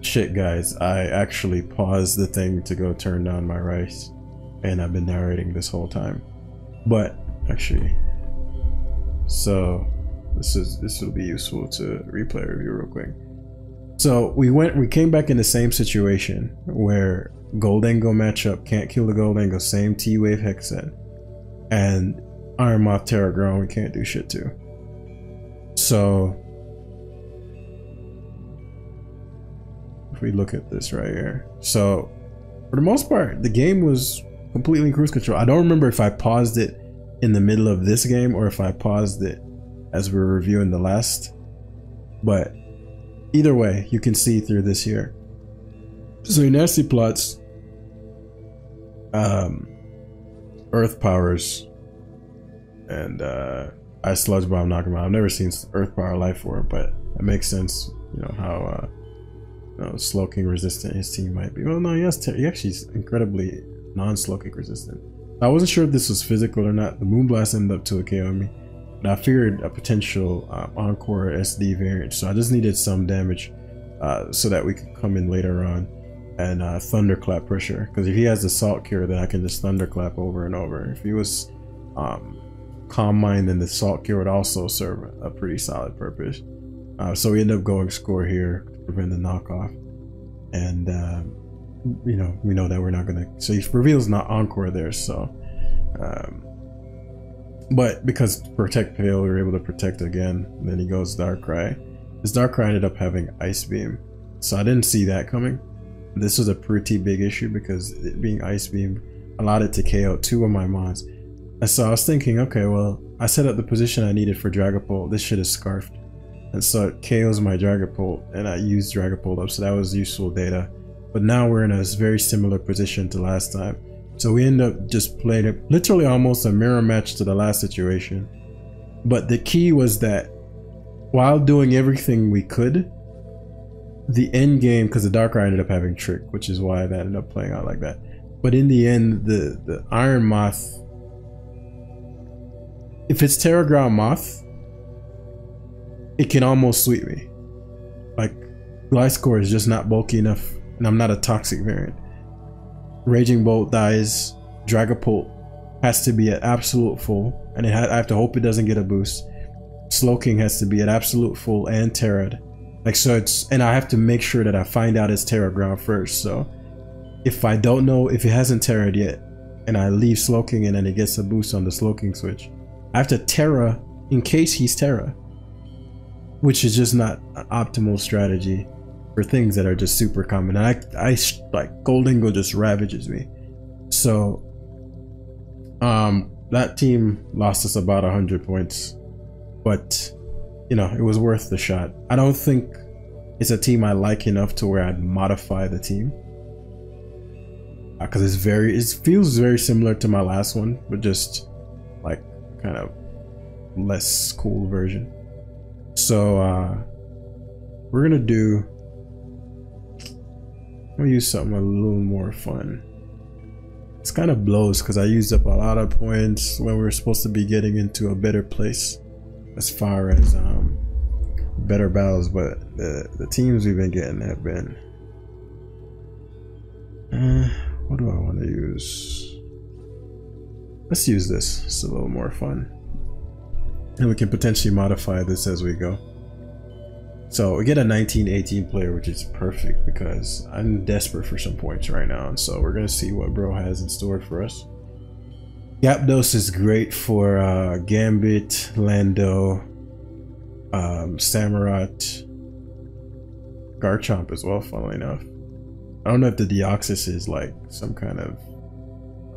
Shit, guys, I actually paused the thing to go turn down my rice, and I've been narrating this whole time. But actually, so this is this will be useful to replay review real quick. So we went, we came back in the same situation where Gholdengo matchup can't kill the Gholdengo, same T Wave Hexen, and Iron Moth Tera Ground we can't do shit to. So if we look at this right here, so for the most part, the game was completely cruise control. I don't remember if I paused it in the middle of this game or if I paused it as we were reviewing the last, but either way, you can see through this here. So nasty plots, um, earth powers, and uh, ice sludge bomb knock him out. I've never seen earth power life for it, but it makes sense. You know how uh, you know, Slowking resistant his team might be. Well, no, he has he actually is incredibly non-Slowking resistant. I wasn't sure if this was physical or not. The Moonblast ended up to a KO me. I feared a potential uh, Encore SD variant, so I just needed some damage uh, so that we could come in later on and uh, Thunderclap pressure. Because if he has the Salt Cure, then I can just Thunderclap over and over. If he was um, Calm Mind, then the Salt Cure would also serve a pretty solid purpose. Uh, so we end up going score here to prevent the knockoff. And, uh, you know, we know that we're not going to... So he reveals not Encore there, so... Um, but because protect failed, we were able to protect again. And then he goes Darkrai. His Darkrai ended up having Ice Beam. So I didn't see that coming. This was a pretty big issue because it being Ice Beam allowed it to KO two of my mons. And so I was thinking, okay, well, I set up the position I needed for Dragapult. This shit is scarfed. And so it KOs my Dragapult and I used Dragapult up, so that was useful data. But now we're in a very similar position to last time. So we end up just playing it literally almost a mirror match to the last situation. But the key was that while doing everything we could, the end game, because the Darkrai ended up having Trick, which is why that ended up playing out like that. But in the end, the, the Iron Moth, if it's Tera Ground Moth, it can almost sweep me. Like, Gliscor is just not bulky enough, and I'm not a toxic variant. Raging Bolt dies, Dragapult has to be at absolute full, and ha I have to hope it doesn't get a boost. Slowking has to be at absolute full and Terrad. Like so it's and I have to make sure that I find out it's Tera Ground first. So if I don't know if it hasn't Terrad yet and I leave Slowking and then it gets a boost on the Slowking switch, I have to Tera in case he's Tera. Which is just not an optimal strategy for things that are just super common. I, I like Gholdengo just ravages me. So, um, that team lost us about 100 points, but you know, it was worth the shot. I don't think it's a team I like enough to where I'd modify the team. Because uh, it's very, it feels very similar to my last one, but just like kind of less cool version. So, uh, we're gonna do I'll use something a little more fun. It's kind of blows because I used up a lot of points when we were supposed to be getting into a better place as far as um, better battles, but the, the teams we've been getting have been. Uh, what do I want to use? Let's use this. It's a little more fun. And we can potentially modify this as we go. So we get a 1918 player, which is perfect because I'm desperate for some points right now. And so we're going to see what bro has in store for us. Gyarados is great for uh, Gambit, Lando, um, Samurott, Garchomp as well, funnily enough. I don't know if the Deoxys is like some kind of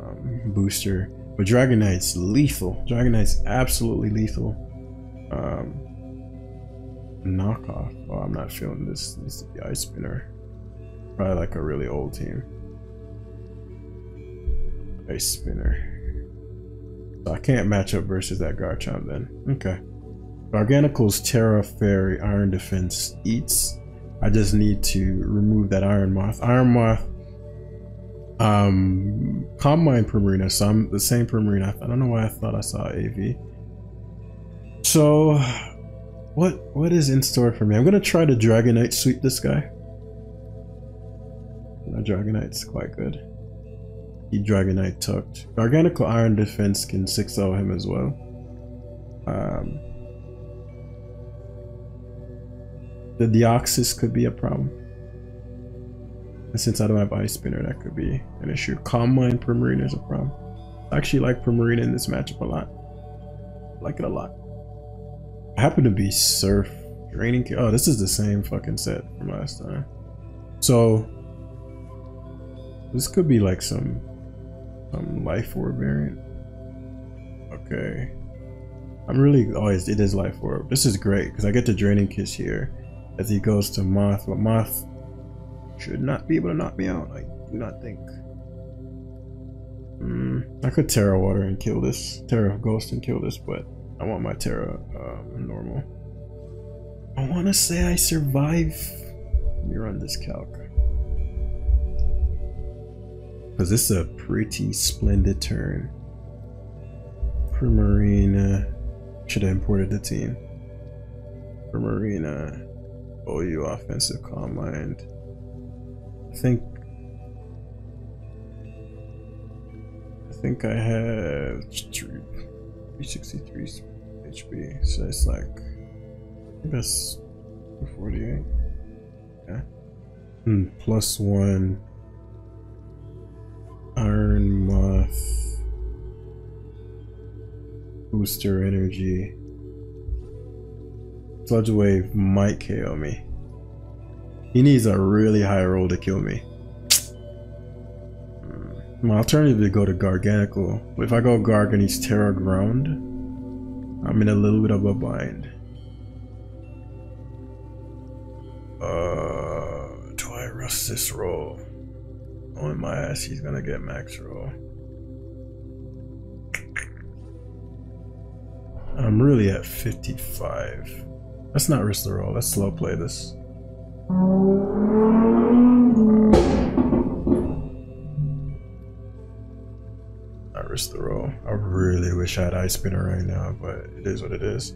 um, booster, but Dragonite's lethal. Dragonite's absolutely lethal. Um, knockoff. Oh, I'm not feeling this. This needs to be Ice Spinner. Probably like a really old team. Ice Spinner. So I can't match up versus that Garchomp then. Okay. Garganacl's Tera Fairy Iron Defense eats. I just need to remove that Iron Moth. Iron Moth um Calm Mind Primarina, so I'm the same Primarina. I don't know why I thought I saw AV. So what what is in store for me? I'm gonna try to Dragonite sweep this guy. My Dragonite's quite good. He Dragonite tucked. Garganacl Iron Defense can 6-0 him as well. Um, The Deoxys could be a problem. And since I don't have Ice Spinner, that could be an issue. Calm Mind Primarina is a problem. I actually like Primarina in this matchup a lot. I like it a lot. I happen to be Surf Draining. Oh, this is the same fucking set from last time. So this could be like some some life orb variant. Okay. I'm really always oh, it is life orb. This is great because I get the draining kiss here as he goes to Moth. But Moth should not be able to knock me out. I do not think. Mm, I could Tera Water and kill this. Tera Ghost and kill this, but I want my Tera um, normal. I want to say I survive. Let me run this calc. Because this is a pretty splendid turn. Primarina. Should have imported the team. Primarina. OU offensive calm mind. I think I think I have 363 HP. So it's like that's 248. Yeah. Hmm, plus one Iron Moth Booster Energy Sludge Wave might KO me. He needs a really high roll to kill me. Hmm. My alternative to go to Garganacl. If I go Garg and he's Tera Ground, I'm in a little bit of a bind. Uh, do I rust this roll? On my ass, he's gonna get max roll. I'm really at 55. Let's not risk the roll. Let's slow play this. Wish Ice Spinner right now, but it is what it is.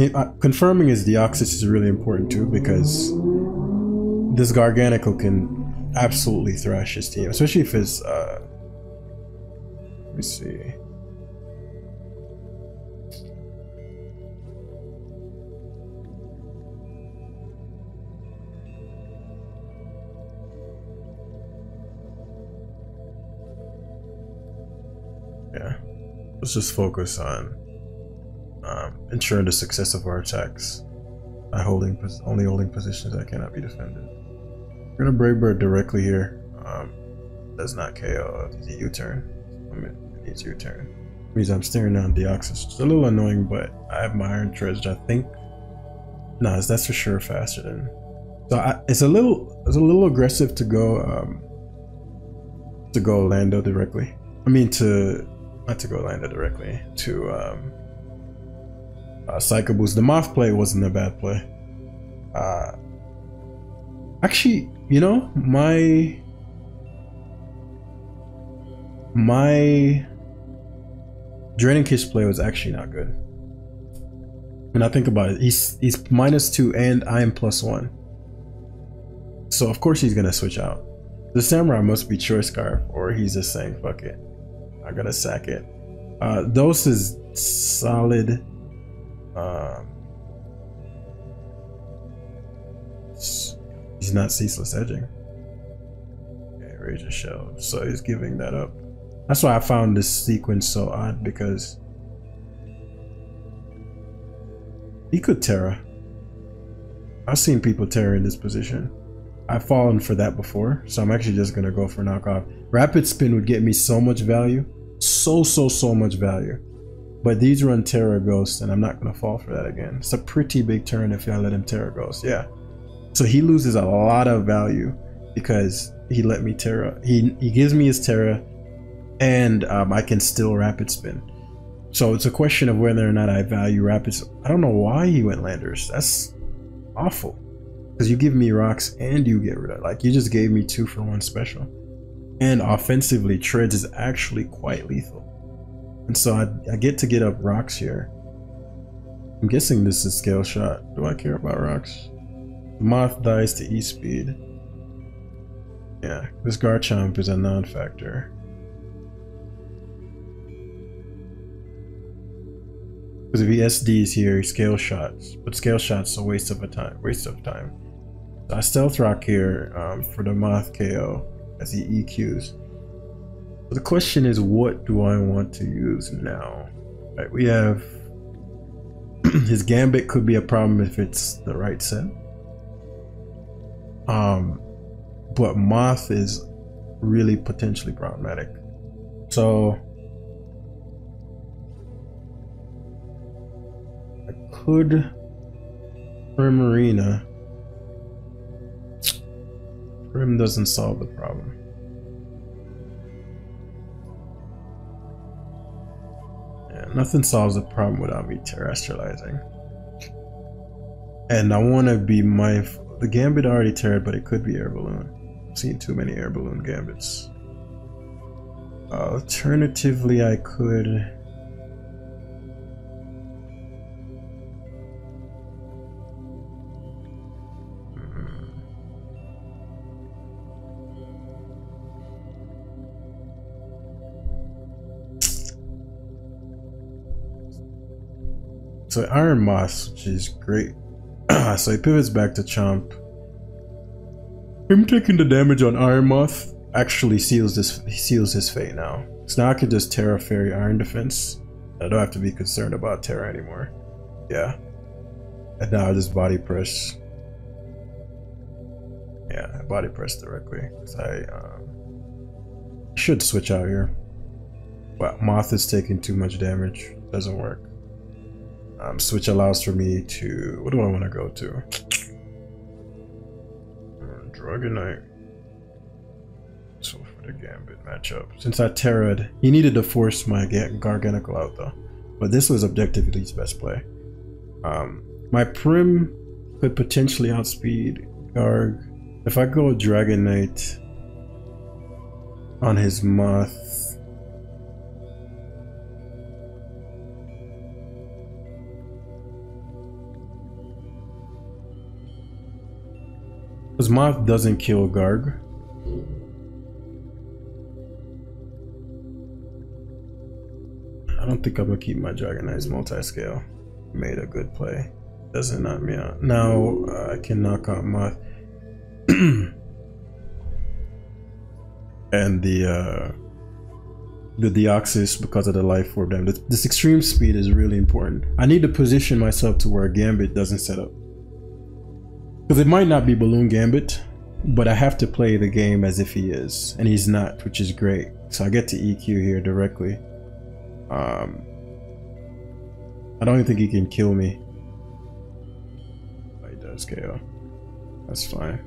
Uh, confirming his Deoxys is really important too because this Garganacl can absolutely thrash his team, especially if it's, uh, let me see. Let's just focus on um, ensuring the success of our attacks by holding only holding positions that cannot be defended. We're gonna Brave Bird directly here. Um, does not KO It's a U-turn. I mean, it needs U-turn. Means I'm staring down Deoxys. It's a little annoying, but I have my Iron Treads, I think. Nah, that's for sure faster than. So I, it's a little, it's a little aggressive to go, um, to go Lando directly. I mean to not to go Lando directly to um, uh, Psycho Boost. The Moth play wasn't a bad play. Uh, actually, you know, my my Draining Kiss play was actually not good. When I think about it, he's he's minus two and I am plus one. So of course he's gonna switch out. The samurai must be choice scarf, or he's just saying fuck it. I gotta sack it. Uh, Dose is solid. Um, he's not ceaseless edging. Okay, Razor Shell. So he's giving that up. That's why I found this sequence so odd because he could Tera. I've seen people Tera in this position. I've fallen for that before, so I'm actually just gonna go for knockoff. Rapid spin would get me so much value so, so, so much value. But these run Tera Ghost, and I'm not going to fall for that again. It's a pretty big turn if I let him Tera Ghost. Yeah. So he loses a lot of value because he let me Tera. He, he gives me his Tera, and um, I can still Rapid Spin. So it's a question of whether or not I value Rapids. I don't know why he went Landers. That's awful. Because you give me rocks and you get rid of Like, you just gave me two for one special. And offensively, Treads is actually quite lethal. And so I, I get to get up rocks here. I'm guessing this is scale shot. Do I care about rocks? Moth dies to E-speed. Yeah, this Garchomp is a non-factor. Because if he SDs here, he scale shots. But scale shots a waste of a time. Waste of time. So I stealth rock here um, for the Moth KO as he EQs. So the question is, what do I want to use now? Right, we have (clears throat) his gambit could be a problem if it's the right set. Um, but Moth is really potentially problematic. So I could Primarina. Prim doesn't solve the problem. Nothing solves the problem without me terastallizing. And I want to be mindful. The Gambit already terred, but it could be Air Balloon. I've seen too many Air Balloon Gambits. Alternatively, I could... So Iron Moth, which is great. (clears throat) so he pivots back to Chomp. Him taking the damage on Iron Moth actually seals this seals his fate now. So now I can just Tera Fairy Iron Defense. I don't have to be concerned about Terra anymore. Yeah. And now I just body press. Yeah, body press directly. Cause I um, should switch out here. But Moth is taking too much damage. Doesn't work. Um, switch allows for me to... What do I want to go to? Uh, Dragonite. So for the Gambit matchup. Since I terrored, he needed to force my Garganacl out though. But this was objectively his best play. Um, my Prim could potentially outspeed Garg. If I go Dragonite on his Moth, Moth doesn't kill Garg. I don't think I'm gonna keep my Dragonite's multi-scale. Made a good play. Doesn't knock me out. Now I can knock out Moth. (clears throat) and the uh, the Deoxys because of the life orb damage. This extreme speed is really important. I need to position myself to where Gambit doesn't set up. Because it might not be Balloon Gambit, but I have to play the game as if he is, and he's not, which is great. So I get to EQ here directly. Um, I don't even think he can kill me. Oh, he does KO. That's fine.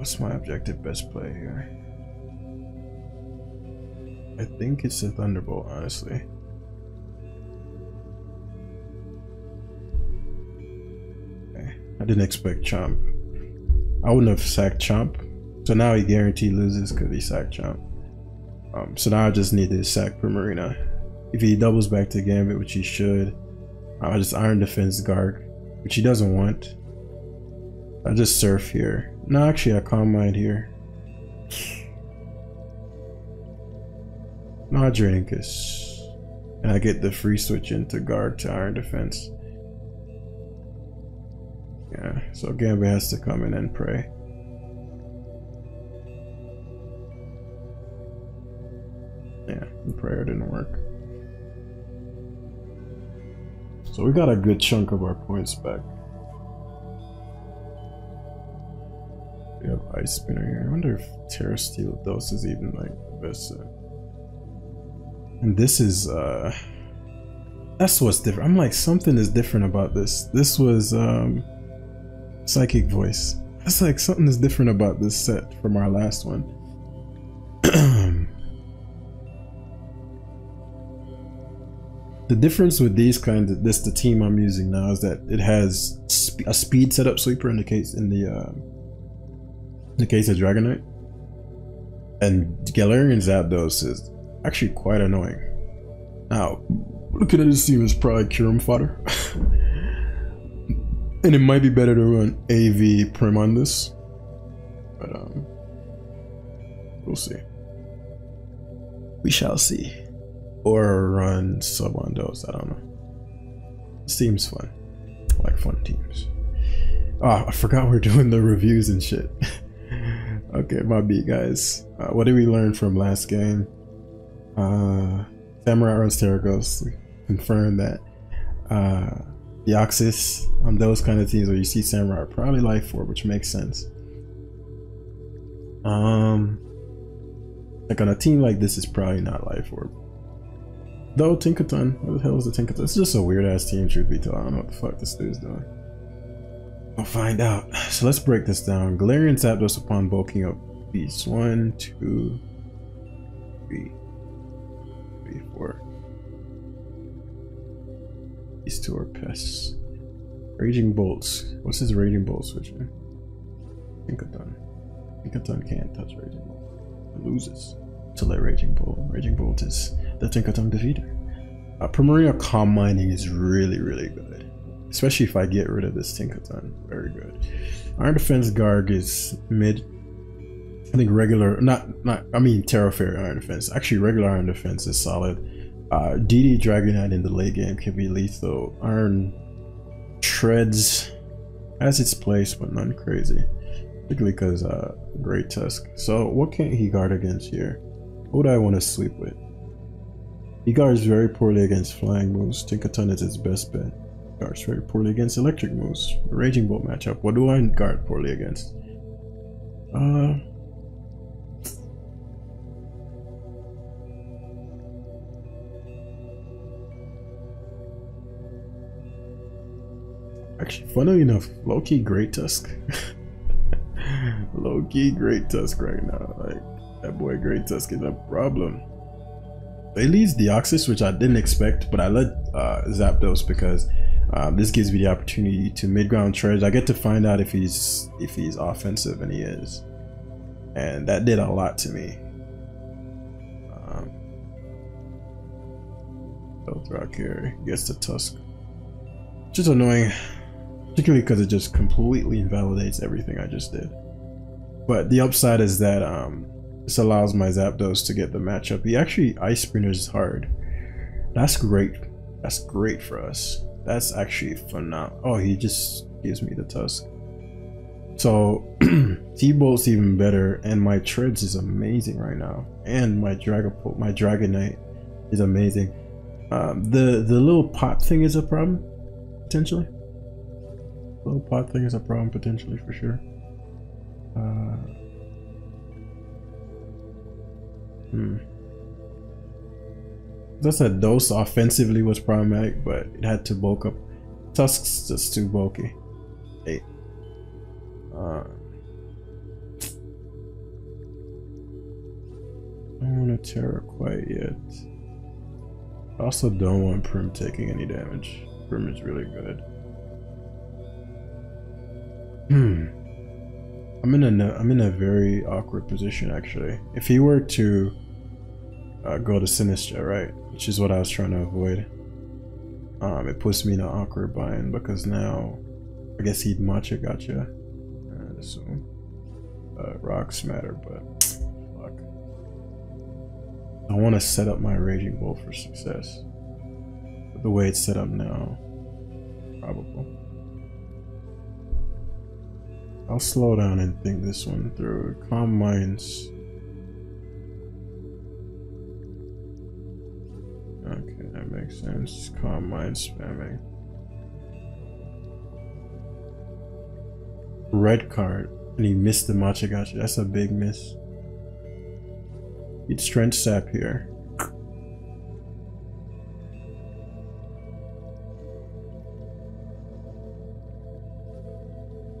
What's my objective best play here? I think it's a Thunderbolt, honestly. Okay. I didn't expect Chomp. I wouldn't have sacked Chomp. So now he guaranteed loses because he sacked Chomp. Um, so now I just need to sack Primarina. If he doubles back to Gambit, which he should, I'll just Iron Defense Garg, which he doesn't want. I just surf here. No, actually, I Calm Mind here. Drink And I get the free switch into Garg to iron defense. Yeah, so Gambit has to come in and pray. Yeah, the prayer didn't work. So we got a good chunk of our points back. We have Ice Spinner here. I wonder if Tera Steel Dose is even like best set. And this is uh that's what's different. I'm like something is different about this. This was um Psychic Noise. That's like something is different about this set from our last one. (clears throat) the difference with these kinds of this the team I'm using now is that it has sp a speed setup sweeper in the case in the uh, the case of Dragonite. And Galarian Zapdos is actually quite annoying. Now, looking at this team is probably Kyurem fodder. (laughs) And it might be better to run AV Prim on this. But um we'll see. We shall see. Or run sub on those, I don't know. Seems fun. I like fun teams. Oh, I forgot we're (laughs) doing the reviews and shit. (laughs) okay, my beat guys. Uh, what did we learn from last game? Uh Samurai runs Terragos. Confirmed that uh Deoxys on those kind of teams where you see Samurai probably life orb, which makes sense. Um, like on a team like this, is probably not life orb. Though Tinkaton, what the hell is the Tinkaton? It's just a weird ass team, truth be told. I don't know what the fuck this dude's doing. We'll find out. So let's break this down. Galarian Zapdos upon bulking up beasts. One, two, three, three, four. These two are pests. Raging Bolts. What's his Raging Bolt switcher? Tinkaton. Tinkaton can't touch Raging Bolt. It loses to let Raging Bolt. Raging Bolt is the Tinkaton defeater. Uh, Primarina Calm Minding is really, really good. Especially if I get rid of this Tinkaton. Very good. Iron Defense Garg is mid. I think regular, not, not, I mean Tera Fairy Iron Defense. Actually, regular Iron Defense is solid. Uh, DD Dragonite in the late game can be lethal. Iron Treads has its place, but none crazy. Particularly because uh, Great Tusk. So what can't he guard against here? What do I want to sleep with? He guards very poorly against flying moves. Tinkaton is his best bet. Guards very poorly against electric moves. Raging Bolt matchup. What do I guard poorly against? Uh, Actually, funnily enough, low-key Great Tusk. (laughs) low-key Great Tusk right now. Like, that boy Great Tusk is a problem. They leads Deoxys, which I didn't expect, but I let uh, Zapdos because um, this gives me the opportunity to mid-ground charge. I get to find out if he's if he's offensive, and he is, and that did a lot to me. Um, Rock here gets the Tusk, just annoying particularly because it just completely invalidates everything I just did. But the upside is that um, this allows my Zapdos to get the matchup. He actually Ice Spinners hard. That's great. That's great for us. That's actually phenomenal. Oh, he just gives me the Tusk. So (clears throat) T-Bolt's even better, and my Treads is amazing right now. And my Dragon my Dragonite is amazing. Um, the the little pot thing is a problem, potentially. Little pot thing is a problem potentially for sure. Uh, hmm. Zapdos offensively was problematic, but it had to bulk up. Tusk's just too bulky. Eight. Uh, I don't want to Tera quite yet. I also don't want Prim taking any damage. Prim is really good. Hmm. I'm in a I'm in a very awkward position actually. If he were to uh, go to Sinistcha, right, which is what I was trying to avoid, um, it puts me in an awkward bind because now I guess he'd matcha gotcha. I'd assume uh, rocks matter, but fuck. I want to set up my raging bolt for success. But the way it's set up now, probable. I'll slow down and think this one through. Calm minds. Makes sense. Calm mind spamming. Red card. And he missed the Matcha Gotcha. That's a big miss. He'd strength sap here.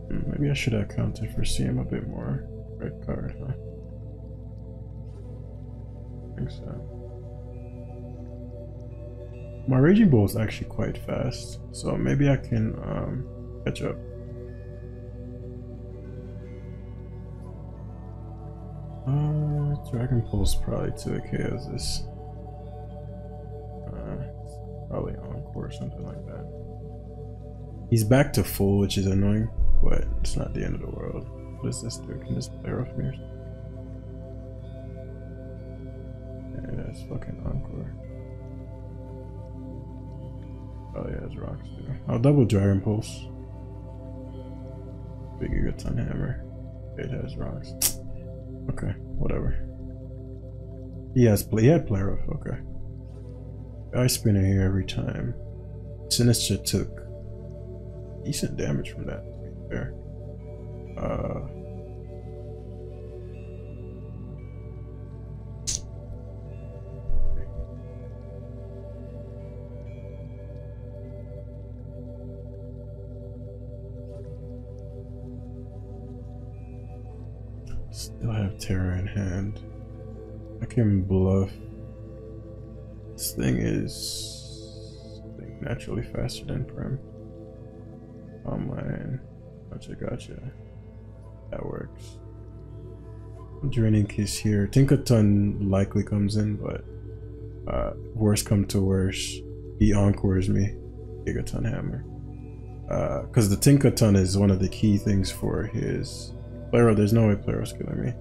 Hmm, maybe I should have accounted for seeing a bit more. Red card, huh? I think so. My Raging Bolt is actually quite fast, so maybe I can um, catch up. Uh, Dragon Pulse probably to the chaos this. Uh, probably Encore or something like that. He's back to full, which is annoying, but it's not the end of the world. What is this dude? Can this play off me? Yeah, that's fucking encore. Oh yeah, it's rocks too. I'll double Dragon Pulse. Big Gigaton Hammer. It has rocks. (tsk) Okay, whatever. He has play. He had Play Rough. Okay. Ice spinner here every time. Sinistcha took decent damage from that. To be fair. Uh. Still have Tera in hand. I can bluff. This thing is think naturally faster than Prim. Oh man. Gotcha, gotcha. That works. Draining Kiss here. Tinkaton likely comes in, but uh, worst come to worst, he encores me. Gigaton Hammer. Because uh, the Tinkaton is one of the key things for his Plaro, there's no way Plaro's killing me.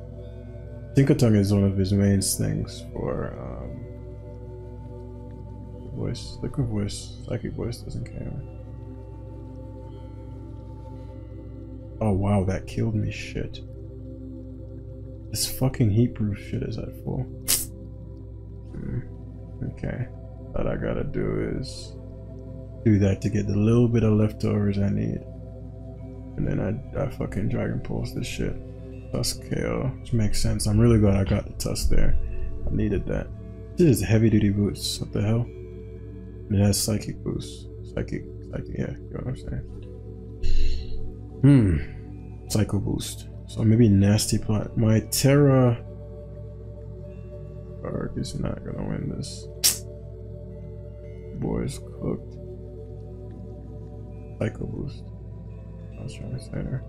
Tinkaton is one of his main things for um, voice. Liquid voice, psychic voice doesn't care. Oh wow, that killed me. Shit. This fucking heat proof shit is at full. Mm. Okay. All I gotta do is do that to get the little bit of leftovers I need. And then I, I fucking Dragon Pulse this shit. Tusk KO, which makes sense. I'm really glad I got the Tusk there. I needed that. This is heavy duty boots. What the hell? And it has Psycho Boost. Psychic, psychic, yeah, you know what I'm saying? Hmm. Psycho boost. So maybe nasty plot. My Terra Arc is not gonna win this. Boys cooked. Psycho boost. Trying to there.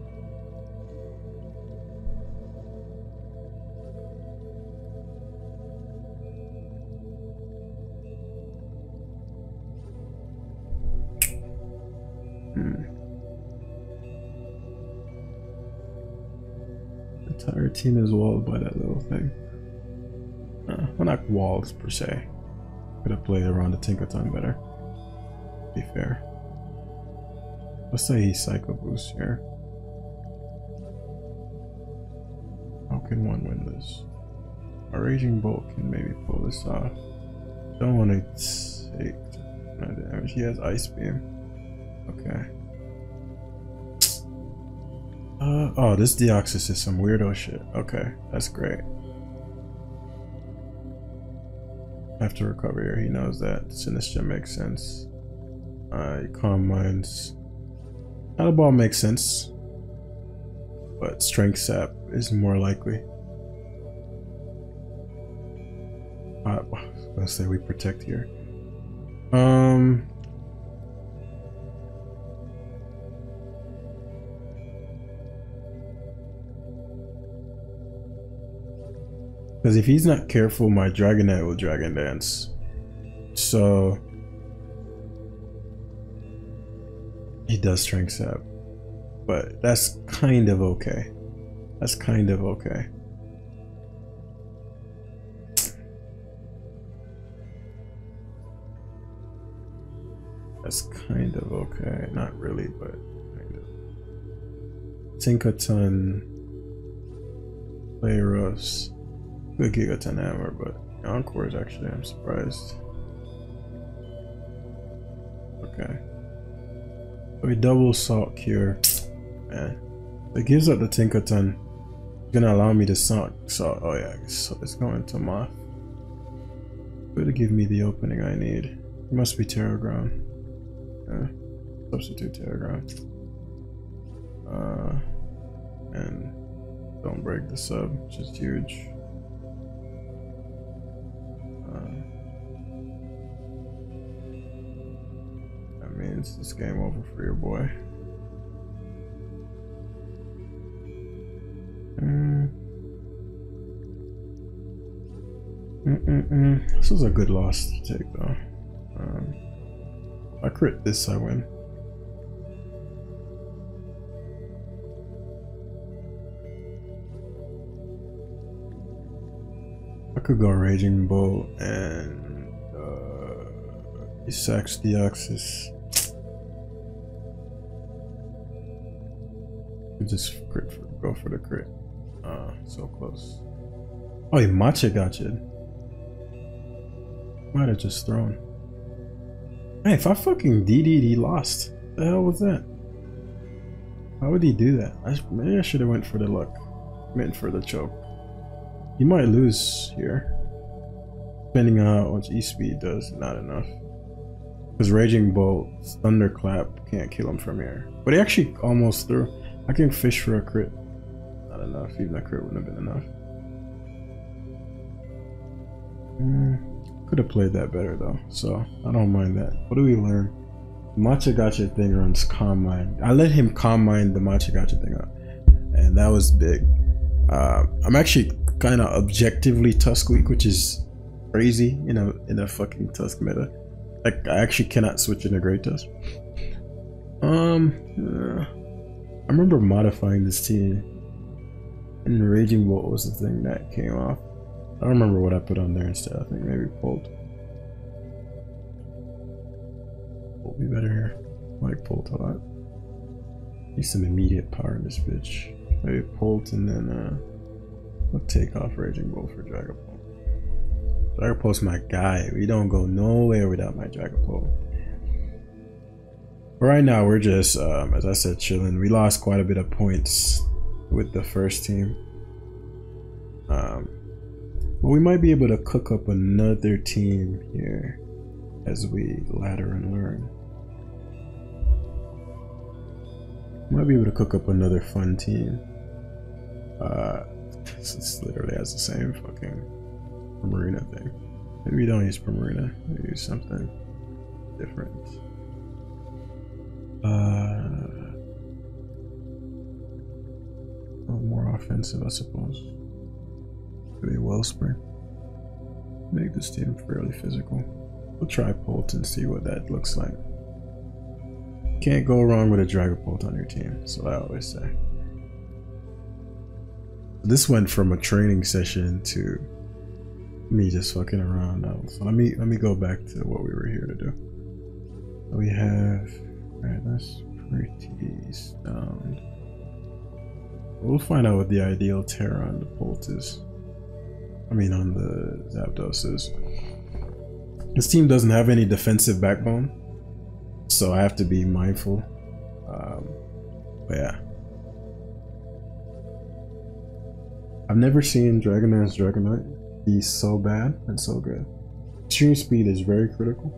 Hmm. The entire team is walled by that little thing. Uh, well, not walls per se. Could have played around the Tinkaton better. Be fair. Let's say he Psycho Boost here. How can one win this? A Raging Bolt can maybe pull this off. Don't want to take no damage. He has Ice Beam. Okay. Uh, oh, this Deoxys is some weirdo shit. Okay, that's great. After recover here, he knows that Sinistcha makes sense. Uh, Calm Minds ball makes sense, but Strength Sap is more likely. Uh, let's say we protect here. Um. Because if he's not careful, my Dragonite will Dragon Dance. So He does strength sap. But that's kind of okay. That's kind of okay. That's kind of okay. Not really, but kind of. Tinkaton. Playros. Good Gigaton Hammer, but Encore is actually, I'm surprised. Okay. We double salt cure. Man. It gives up the Tinkaton. It's gonna allow me to salt salt. Oh yeah, so it's going to Moth. Better give me the opening I need. It must be Tera Ground. Yeah. Substitute Tera Ground. Uh and don't break the sub, which is huge. It's this game over for your boy. Mm. Mm, mm, mm. This was a good loss to take, though. Um, I crit this, I win. I could go Raging Bolt and uh, the axis. Deoxys. Just crit for, go for the crit. Uh, so close. Oh, he matcha got you. Might have just thrown. Hey, if I fucking DD'd, he lost. The hell was that? Why would he do that? I, maybe I should have went for the luck. Went for the choke. He might lose here. Depending on how much E-speed does, not enough. Because Raging Bolt, Thunderclap can't kill him from here. But he actually almost threw. I can fish for a crit. Not enough, even a crit wouldn't have been enough. Mm, could have played that better though, so I don't mind that. What do we learn? Matcha Gotcha thing runs Calm Mind. I let him Calm Mind the Matcha Gotcha thing up, and that was big. Uh, I'm actually kind of objectively Tusk weak, which is crazy in a in a fucking Tusk meta. Like I actually cannot switch into Great Tusk. Um, I remember modifying this team, and Raging Bolt was the thing that came off. I don't remember what I put on there instead. I think maybe Bolt. Bolt be better here. Like Bolt a lot. Need some immediate power in this bitch. Maybe Bolt and then uh I'll take off Raging Bolt for Dragapult. Dragapult's my guy. We don't go nowhere without my Dragapult. But right now we're just um, as I said chilling. We lost quite a bit of points with the first team. Um but we might be able to cook up another team here as we ladder and learn. Might be able to cook up another fun team. Uh, this literally has the same fucking Marina thing. Maybe we don't use Primarina. Maybe use something different. Uh, a more offensive, I suppose. Maybe Wellspring. Make this team fairly physical. We'll try Bolt and see what that looks like. Can't go wrong with a Dragapult on your team, what I always say. This went from a training session to me just fucking around. So let me let me go back to what we were here to do. We have alright, that's pretty stoned. We'll find out what the ideal Tera on the Bolt is. I mean, on the Zapdos This team doesn't have any defensive backbone, so I have to be mindful. Um, but yeah. I've never seen Dragonair's Dragonite be so bad and so good. Extreme speed is very critical,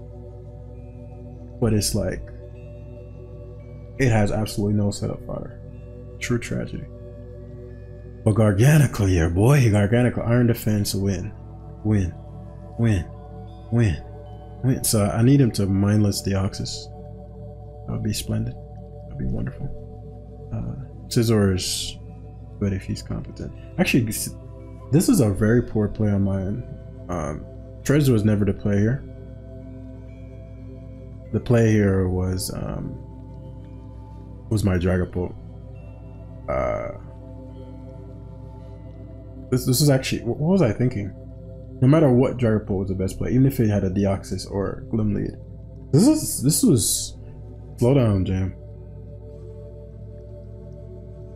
but it's like it has absolutely no setup fire. True tragedy. But Garganacl here, boy. Garganacl Iron Defense win. Win. Win. Win. Win. So I need him to mindless Deoxys. That would be splendid. That would be wonderful. Uh, Scizor is good if he's competent. Actually, this is a very poor play on my end. Um, Treasure was never the play here. The play here was um, was my Dragapult. Uh, this, this is actually, what was I thinking? No matter what Dragapult was the best play, even if it had a Deoxys or Gloom lead. This is, this was, slow down, Jam.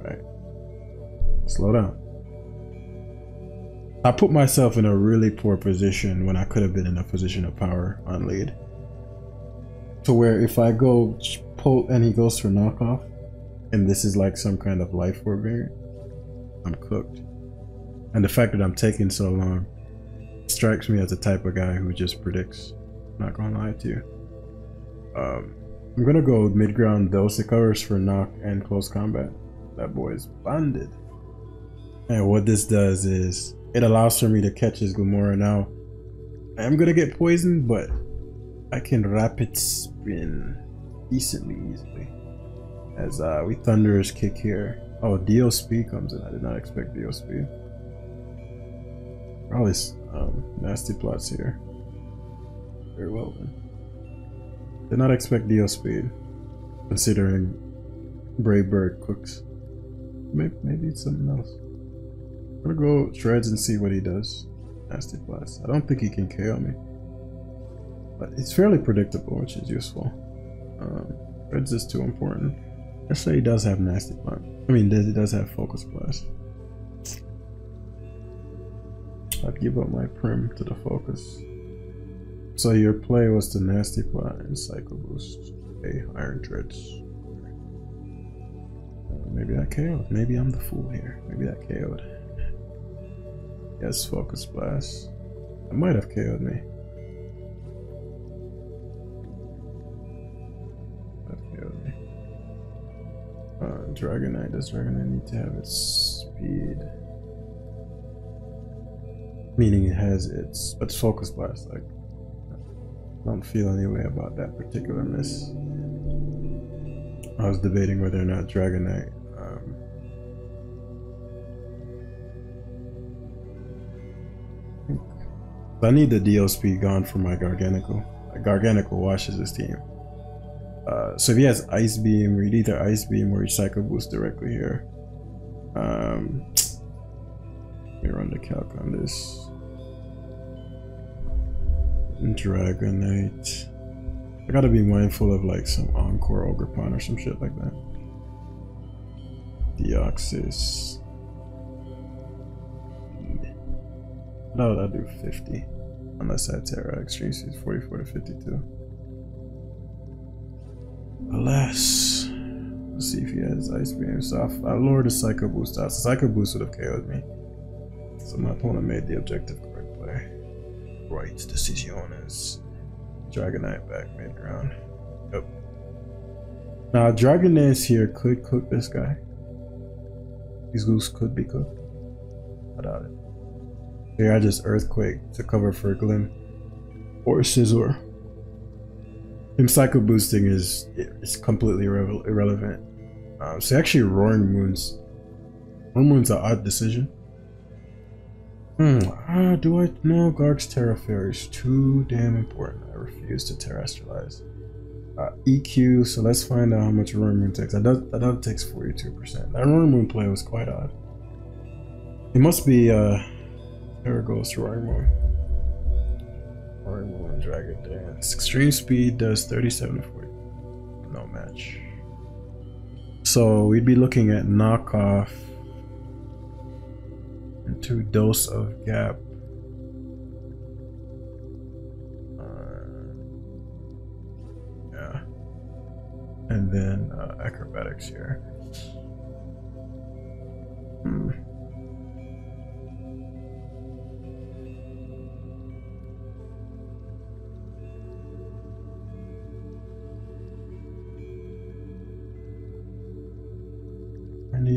Right. Slow down. I put myself in a really poor position when I could have been in a position of power on lead. To where if I go and he goes for knockoff, and this is like some kind of life orb variant, I'm cooked. And the fact that I'm taking so long strikes me as the type of guy who just predicts. Not gonna lie to you. Um, I'm gonna go mid ground those covers for knock and close combat. That boy is bonded. And what this does is it allows for me to catch his Glimmora now. I'm gonna get poisoned, but I can rapid spin decently easily. As uh, we Thunderous kick here. Oh, Dio speed comes in. I did not expect. All these um, nasty plots here. Very well then. Did not expect Dio speed, considering Brave Bird cooks. Maybe, maybe it's something else. I'm gonna go Shreds and see what he does. Nasty Blast. I don't think he can KO me. But it's fairly predictable, which is useful. Um, Reds is too important. Let's say he does have Nasty Blast. I mean, he does have Focus Blast. I'd give up my Prim to the Focus. So your play was the Nasty Plot and Psycho Boost. Okay, Iron Treads. Uh, maybe that KO'd. Maybe I'm the fool here. Maybe that KO'd. Yes, Focus Blast. That might have KO'd me. Uh, Dragonite. Does Dragonite need to have its speed? Meaning it has its, but Focus Blast, like, I don't feel any way about that particular miss. I was debating whether or not Dragonite. Um, I need the DL speed gone for my Garganacl. Garganacl washes his team. Uh, so if he has Ice Beam, read either Ice Beam or Psycho Boost directly here. Um, let me run the calc on this. Dragonite. I gotta be mindful of like some Encore Ogerpon or some shit like that. Deoxys. No, I'll do 50. Unless I Tera Extreme Speed 44 to 52. Alas. Let's see if he has Ice Beam. So I, lowered the Psycho Boost out. Uh, so Psycho Boost would have KO'd me. So my opponent made the objective right decisions. Dragonite back mid round. Yep. Now Dragonite here could cook this guy. These goose could be cooked. I doubt it. Here I just Earthquake to cover for Glim. Or Scizor. Him Psycho boosting is is completely irre irrelevant. Um, so actually Roaring Moon's Roaring Moon's an odd decision. Hmm, ah, do I? know Garg's Tera Fairy is too damn important. I refuse to terastallize. Uh, EQ, so let's find out how much Roaring Moon takes. That does, that does takes 42%. That Roaring Moon play was quite odd. It must be, uh, there goes Roaring Moon. Roaring Moon, Dragon Dance. Extreme Speed does 37 to 40. No match. So we'd be looking at knockoff two dose of gap. Uh, yeah. And then uh, acrobatics here. Hmm.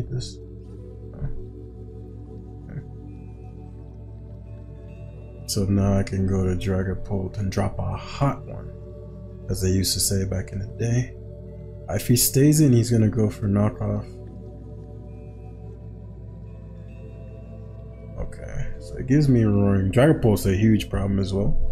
This. So now I can go to Dragapult and drop a hot one, as they used to say back in the day. If he stays in, he's gonna go for knockoff. Okay, so it gives me roaring. Dragapult's a huge problem as well.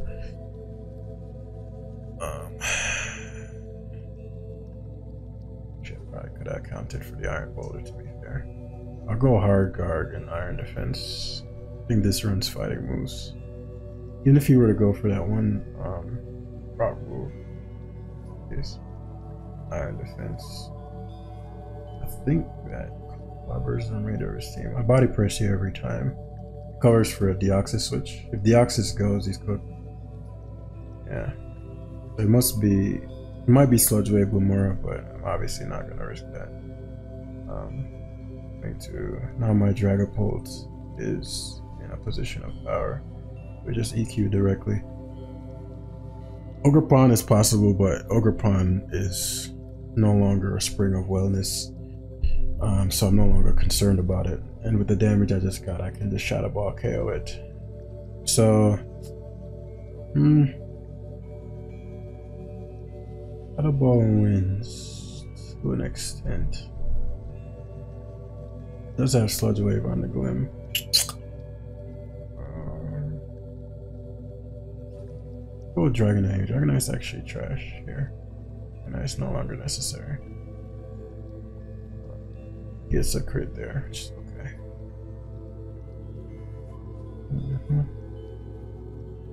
I'll go hard Garg and Iron Defense. I think this runs fighting moves. Even if you were to go for that one um, prop is iron defense. I think that covers the Radar's team. I body press every time. Covers for a Deoxys switch. If Deoxys goes, he's cooked. Yeah. So it must be. It might be Sludge Wave Glimmora, but I'm obviously not gonna risk that. Um, going to now my Dragapult is in a position of power. We just EQ directly. Ogerpon is possible, but Ogerpon is no longer a spring of wellness. Um, so I'm no longer concerned about it. And with the damage I just got, I can just Shadow Ball KO it. So, hmm. Shadow Ball wins to an extent. Does have Sludge Wave on the Glim. Go with Dragonite. Dragonite's actually trash here. And it's no longer necessary. Gets a crit there, which is okay. Mm -hmm.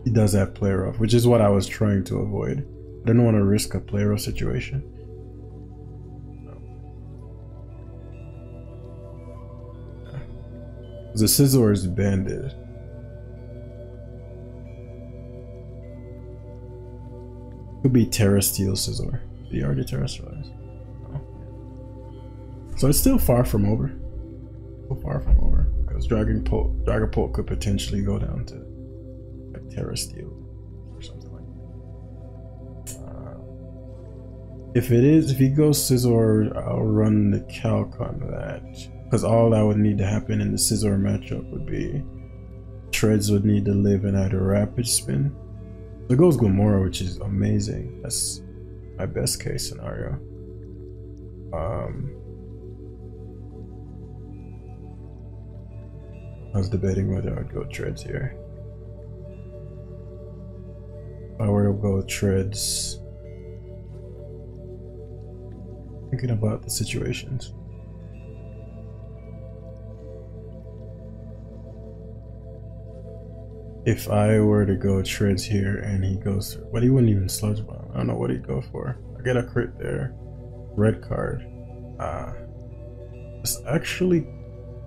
he does have player off, which is what I was trying to avoid. I don't want to risk a player off situation. The Scizor is banded. Could be Tera Steel Scizor. Did he already terastallize? Oh. So it's still far from over. So far from over. Because Dragon Pult, Dragapult could potentially go down to like Tera Steel or something like that. Uh, if it is, if he goes Scizor, I'll run the calc on that. Because all that would need to happen in the Scizor matchup would be Treads would need to live in either Rapid Spin. It goes Glimmora, which is amazing. That's my best case scenario. Um, I was debating whether I'd go Treads here. If I were to go Treads, thinking about the situations. If I were to go treads here and he goes, but he wouldn't even sludge bomb. I don't know what he'd go for. I get a crit there. Red card. Uh, it's actually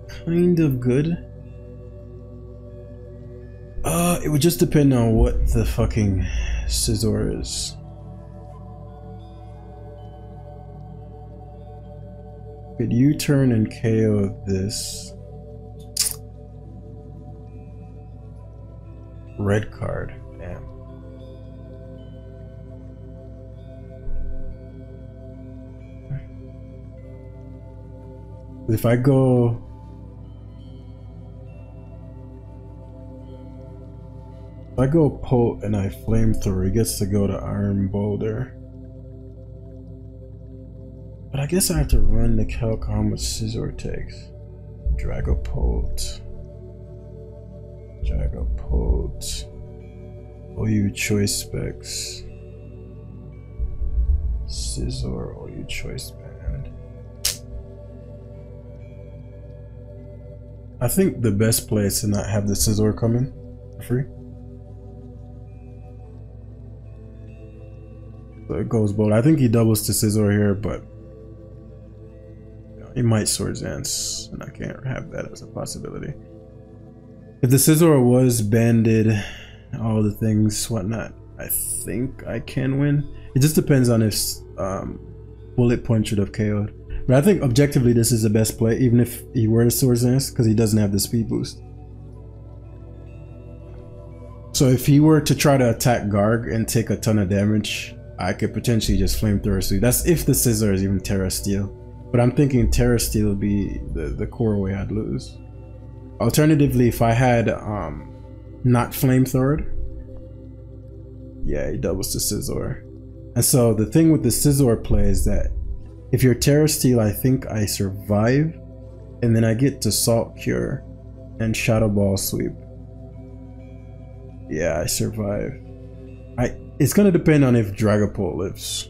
kind of good. Uh, it would just depend on what the fucking Scizor is. Could you turn and KO this? Red card. Damn. If I go... If I go Pult and I flamethrower, he gets to go to Iron Boulder. But I guess I have to run the calc how much Scizor takes. Dragapult. Dragapult. OU choice specs. Scizor you choice band. I think the best play is to not have the Scizor coming free. So it goes both. I think he doubles to Scizor here, but he might Swords Dance, and I can't have that as a possibility. If the Scizor was banded, all the things, whatnot, I think I can win. It just depends on if um, Bullet Punch should have KO'd. But I think objectively this is the best play, even if he were to Swords Dance, because he doesn't have the speed boost. So if he were to try to attack Garg and take a ton of damage, I could potentially just Flamethrower Sweep. That's if the Scizor is even Tera Steel. But I'm thinking Tera Steel would be the, the core way I'd lose. Alternatively, if I had um, not flamethrowered, yeah, he doubles to Scizor. And so the thing with the Scizor play is that if you're Tera Steel, I think I survive, and then I get to Salt Cure and Shadow Ball Sweep. Yeah, I survive. I it's gonna depend on if Dragapult lives.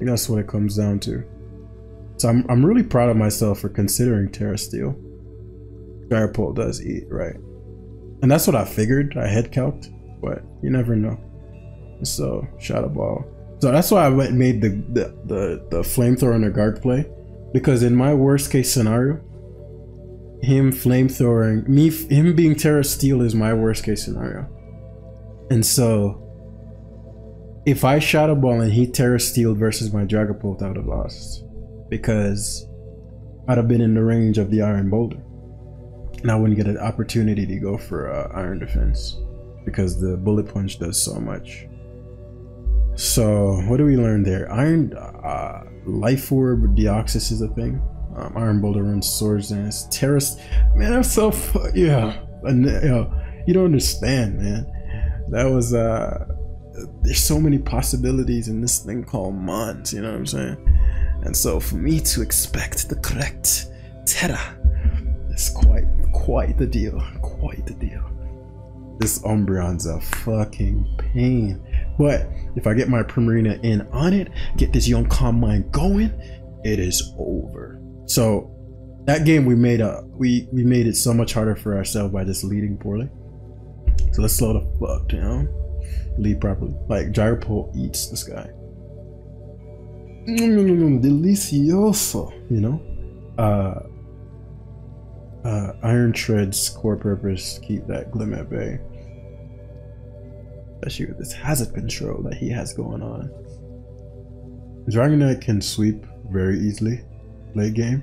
That's what it comes down to. So I'm I'm really proud of myself for considering Tera Steel. Dragapult does eat, right? And that's what I figured. I head calced, but you never know. So Shadow Ball. So that's why I went made the the the, the flamethrower and the Garg play, because in my worst case scenario, him flamethrowing me, him being Tera Steel is my worst case scenario. And so, if I Shadow Ball and he Tera Steel versus my Dragapult, I would have lost, because I'd have been in the range of the Iron Boulder and I wouldn't get an opportunity to go for uh, Iron Defense because the Bullet Punch does so much. So what do we learn there? Iron uh, Life Orb Deoxys is a thing. Um, Iron Boulder runs Swords Dance. Terrace, man, I'm so yeah. And, you, know, you don't understand, man. That was uh, there's so many possibilities in this thing called Mons. You know what I'm saying? And so for me to expect the correct Tera is quite quite the deal. Quite the deal. This Umbreon's a fucking pain. But if I get my Primarina in on it, get this young calm mind going, it is over. So that game we made a we we made it so much harder for ourselves by just leading poorly. So let's slow the fuck down. Lead properly. Like Dragapult eats this guy. Mm, delicioso, you know? Uh uh, Iron Tread's core purpose keep that Glim at bay. Especially with this hazard control that he has going on. Dragonite can sweep very easily late game.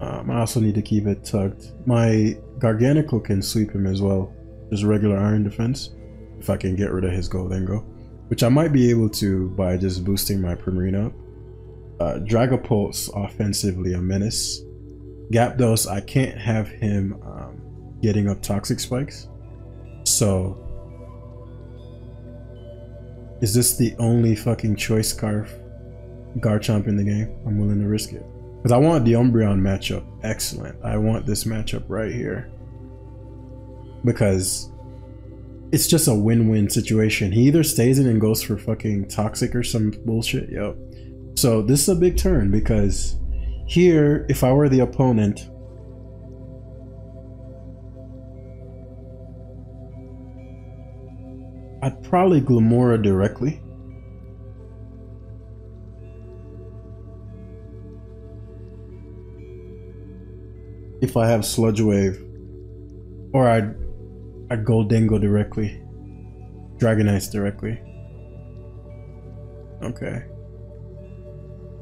Um, I also need to keep it tucked. My Garganacl can sweep him as well. Just regular iron defense. If I can get rid of his Gholdengo. Which I might be able to by just boosting my Primarina up. Uh, Dragapult's offensively a menace. Gyarados, I can't have him um, getting up toxic spikes. So, is this the only fucking choice scarf Garchomp in the game? I'm willing to risk it. Because I want the Umbreon matchup excellent. I want this matchup right here. Because it's just a win-win situation. He either stays in and goes for fucking toxic or some bullshit. Yep. So this is a big turn because here, if I were the opponent, I'd probably Glimmora directly. If I have Sludge Wave. Or I'd, I'd Gholdengo directly. Dragonite directly. Okay.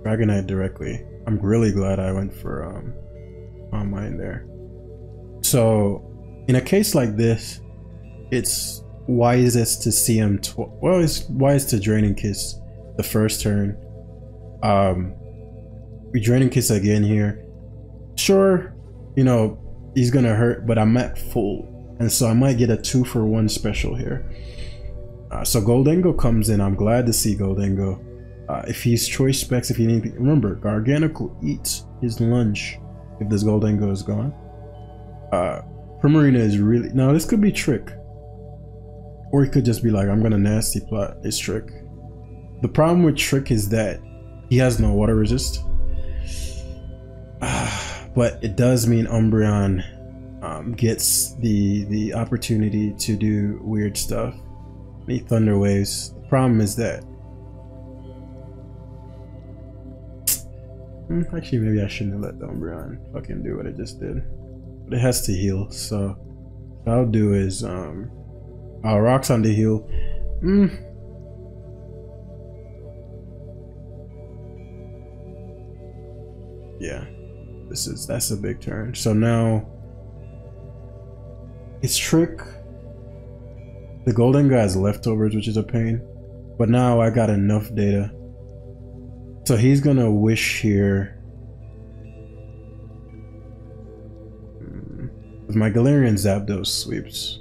Dragonite directly. I'm really glad I went for um, on mine there. So, in a case like this, it's wisest to see him. well, it's wise to draining kiss the first turn. Um, we draining kiss again here. Sure, you know he's gonna hurt, but I'm at full, and so I might get a two for one special here. Uh, so Gholdengo comes in. I'm glad to see Gholdengo. Uh, if he's choice specs, if he need, remember, Garganacl eats his lunch if this Gholdengo is gone. Uh, Primarina is really now. This could be trick, or he could just be like, "I'm gonna nasty plot this trick." The problem with trick is that he has no water resist, uh, but it does mean Umbreon um, gets the the opportunity to do weird stuff. Need Thunder Waves. The problem is that actually, maybe I shouldn't have let the Umbreon fucking do what it just did. But it has to heal, so what I'll do is, um, I'll rocks on the heal. Hmm. Yeah, this is, that's a big turn. So now, it's Trick. The Golden Guy's leftovers, which is a pain. But now I got enough data so he's gonna wish here. With my Galarian Zapdos sweeps.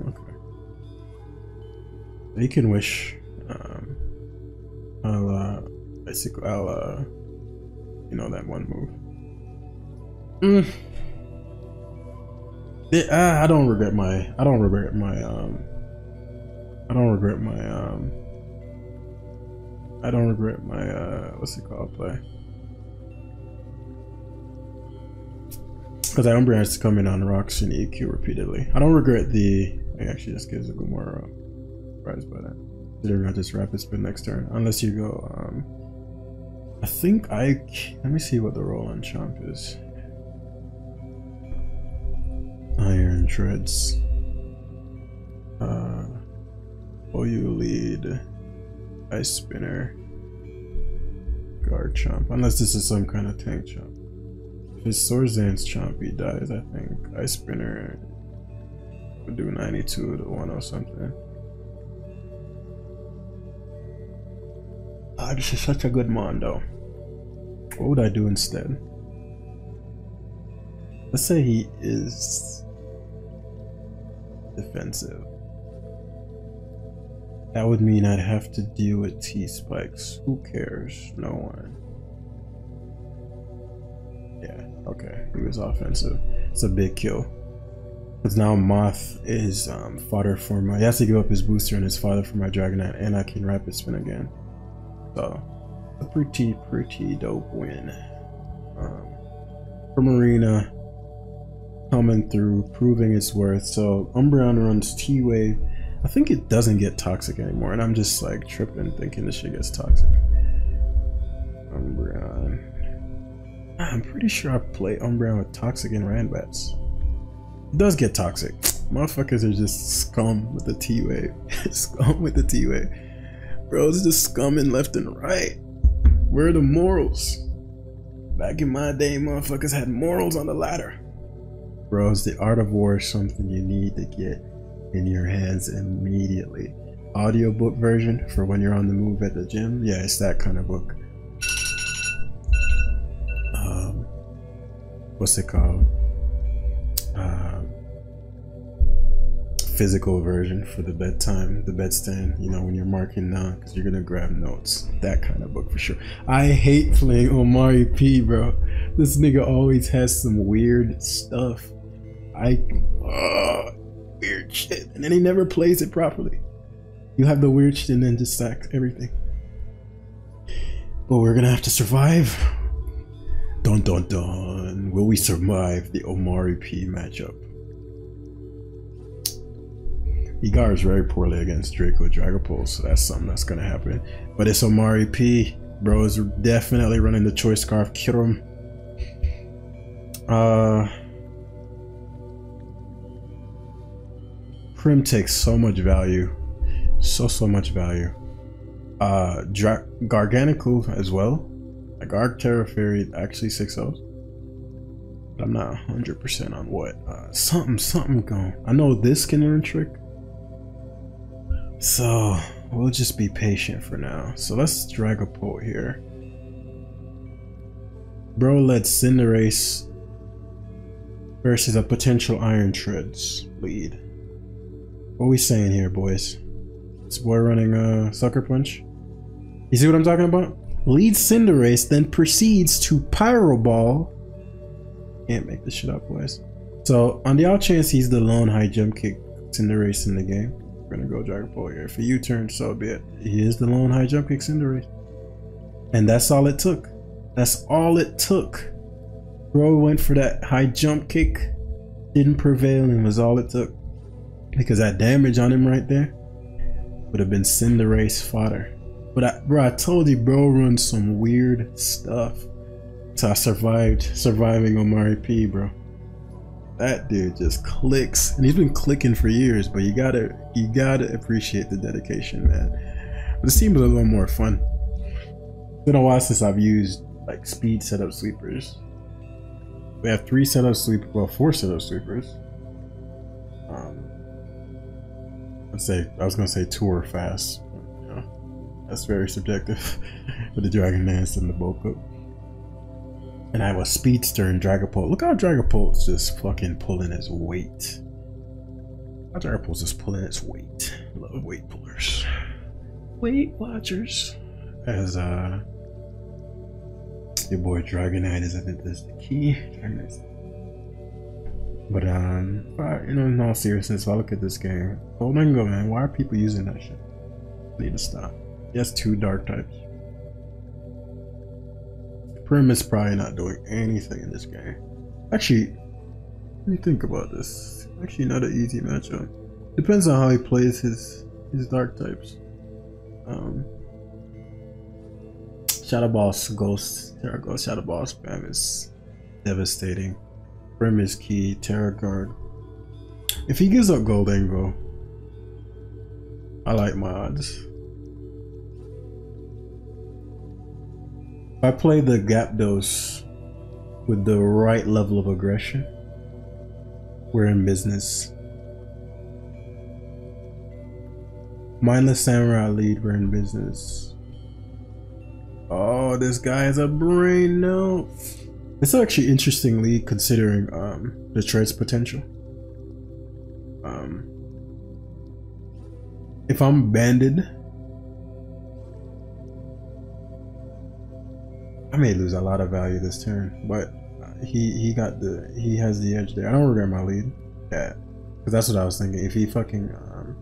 Okay. He can wish. Um, I'll, uh, basically, I'll, uh, you know, that one move. Mm. I don't regret my. I don't regret my. Um. I don't regret my. Um. I don't regret my. Uh. What's it called? Play. Because that Umbreon has to come in on rocks and EQ repeatedly. I don't regret the. It actually just gives a good more uh, prize by that. They're gonna just rapid spin next turn, unless you go. Um. I think I. Let me see what the roll on Chomp is. Iron Treads. Uh, you lead. Ice Spinner. Garchomp. Unless this is some kind of tank chomp. If his Swordsdance chomp he dies, I think. Ice Spinner would do 92 to 1 or something. Ah, this is such a good Mondo. What would I do instead? Let's say he is defensive. That would mean I'd have to deal with T-spikes. Who cares? No one. Yeah, okay. He was offensive. It's a big kill. Because now Moth is um, fodder for my... He has to give up his booster and his fodder for my Dragonite, and I can Rapid Spin again. So, a pretty, pretty dope win. Um, for Marina coming through, proving its worth. So Umbreon runs T-Wave. I think it doesn't get toxic anymore, and I'm just like tripping thinking this shit gets toxic. Umbreon. Ah, I'm pretty sure I play Umbreon with toxic and Ranbats. It does get toxic. Motherfuckers are just scum with the T-Wave. (laughs) scum with the T-Wave. Bro, it's just scumming left and right. Where are the morals? Back in my day, motherfuckers had morals on the ladder. Bros, the Art of War is something you need to get in your hands immediately. Audiobook version for when you're on the move at the gym. Yeah, it's that kind of book. Um, what's it called? physical version for the bedtime, the bedstand, you know, when you're marking down because you're gonna grab notes. That kind of book for sure. I hate playing Omari P, bro. This nigga always has some weird stuff. I uh, weird shit. And then he never plays it properly. You have the weird shit and then just sack everything. But we're gonna have to survive. Dun dun dun. Will we survive the Omari P matchup? He guards very poorly against Draco Dragapult, so that's something that's gonna happen. But it's Omari P. Bro is definitely running the Choice Scarf. Kill him. Uh, Prim takes so much value. So, so much value. Uh, Dra Garganacl as well. Like Arc Tera Fairy actually 6 0s. I'm not 100% on what. Uh, something, something going. I know this can learn Trick. So, we'll just be patient for now. So let's Dragapult here. Bro led Cinderace versus a potential Iron Treads lead. What we saying here, boys? This boy running a Sucker Punch? You see what I'm talking about? Leads Cinderace, then proceeds to Pyro Ball. Can't make this shit up, boys. So, on the off chance he's the lone high jump kick Cinderace in the game, we're gonna go Dragapult here. If a U-turn, so be it. He is the lone high jump kick Cinderace. And that's all it took. That's all it took. Bro went for that high jump kick, didn't prevail, and was all it took. Because that damage on him right there would have been Cinderace fodder. But I, bro, I told you, bro runs some weird stuff. So I survived, surviving Omari P, bro. That dude just clicks and he's been clicking for years but you gotta you gotta appreciate the dedication man. But it seems a little more fun. It's been a while since i've used like speed setup sweepers. We have three setup sweepers well four setup sweepers. Um let's say i was gonna say tour fast that's very subjective (laughs) with the dragon dance and the bow and I was Speedster and Dragapult. Look how Dragapult's just fucking pulling its weight. How Dragapult's just pulling its weight. Love weight pullers. Weight watchers. As uh your boy Dragonite is I think that's the key. Dragonite's but um, you know, in all seriousness, I look at this game. Gholdengo, man, why are people using that shit? need to stop. He has two dark types. Prim is probably not doing anything in this game. Actually, let me think about this. Actually, not an easy matchup. Depends on how he plays his his dark types. Um, Shadow Boss Ghost, Tera Ghost, Shadow Ball spam is devastating. Prim is key, Tera Guard. If he gives up Gholdengo, I like my odds. If I play the Gyarados with the right level of aggression, we're in business. Mindless Samurai lead, we're in business. Oh, this guy has a brain no. It's actually interestingly considering um, trade's potential. Um, if I'm banded, I may lose a lot of value this turn, but he he got the he has the edge there. I don't regret my lead. Yeah, because that's what I was thinking. If he fucking um,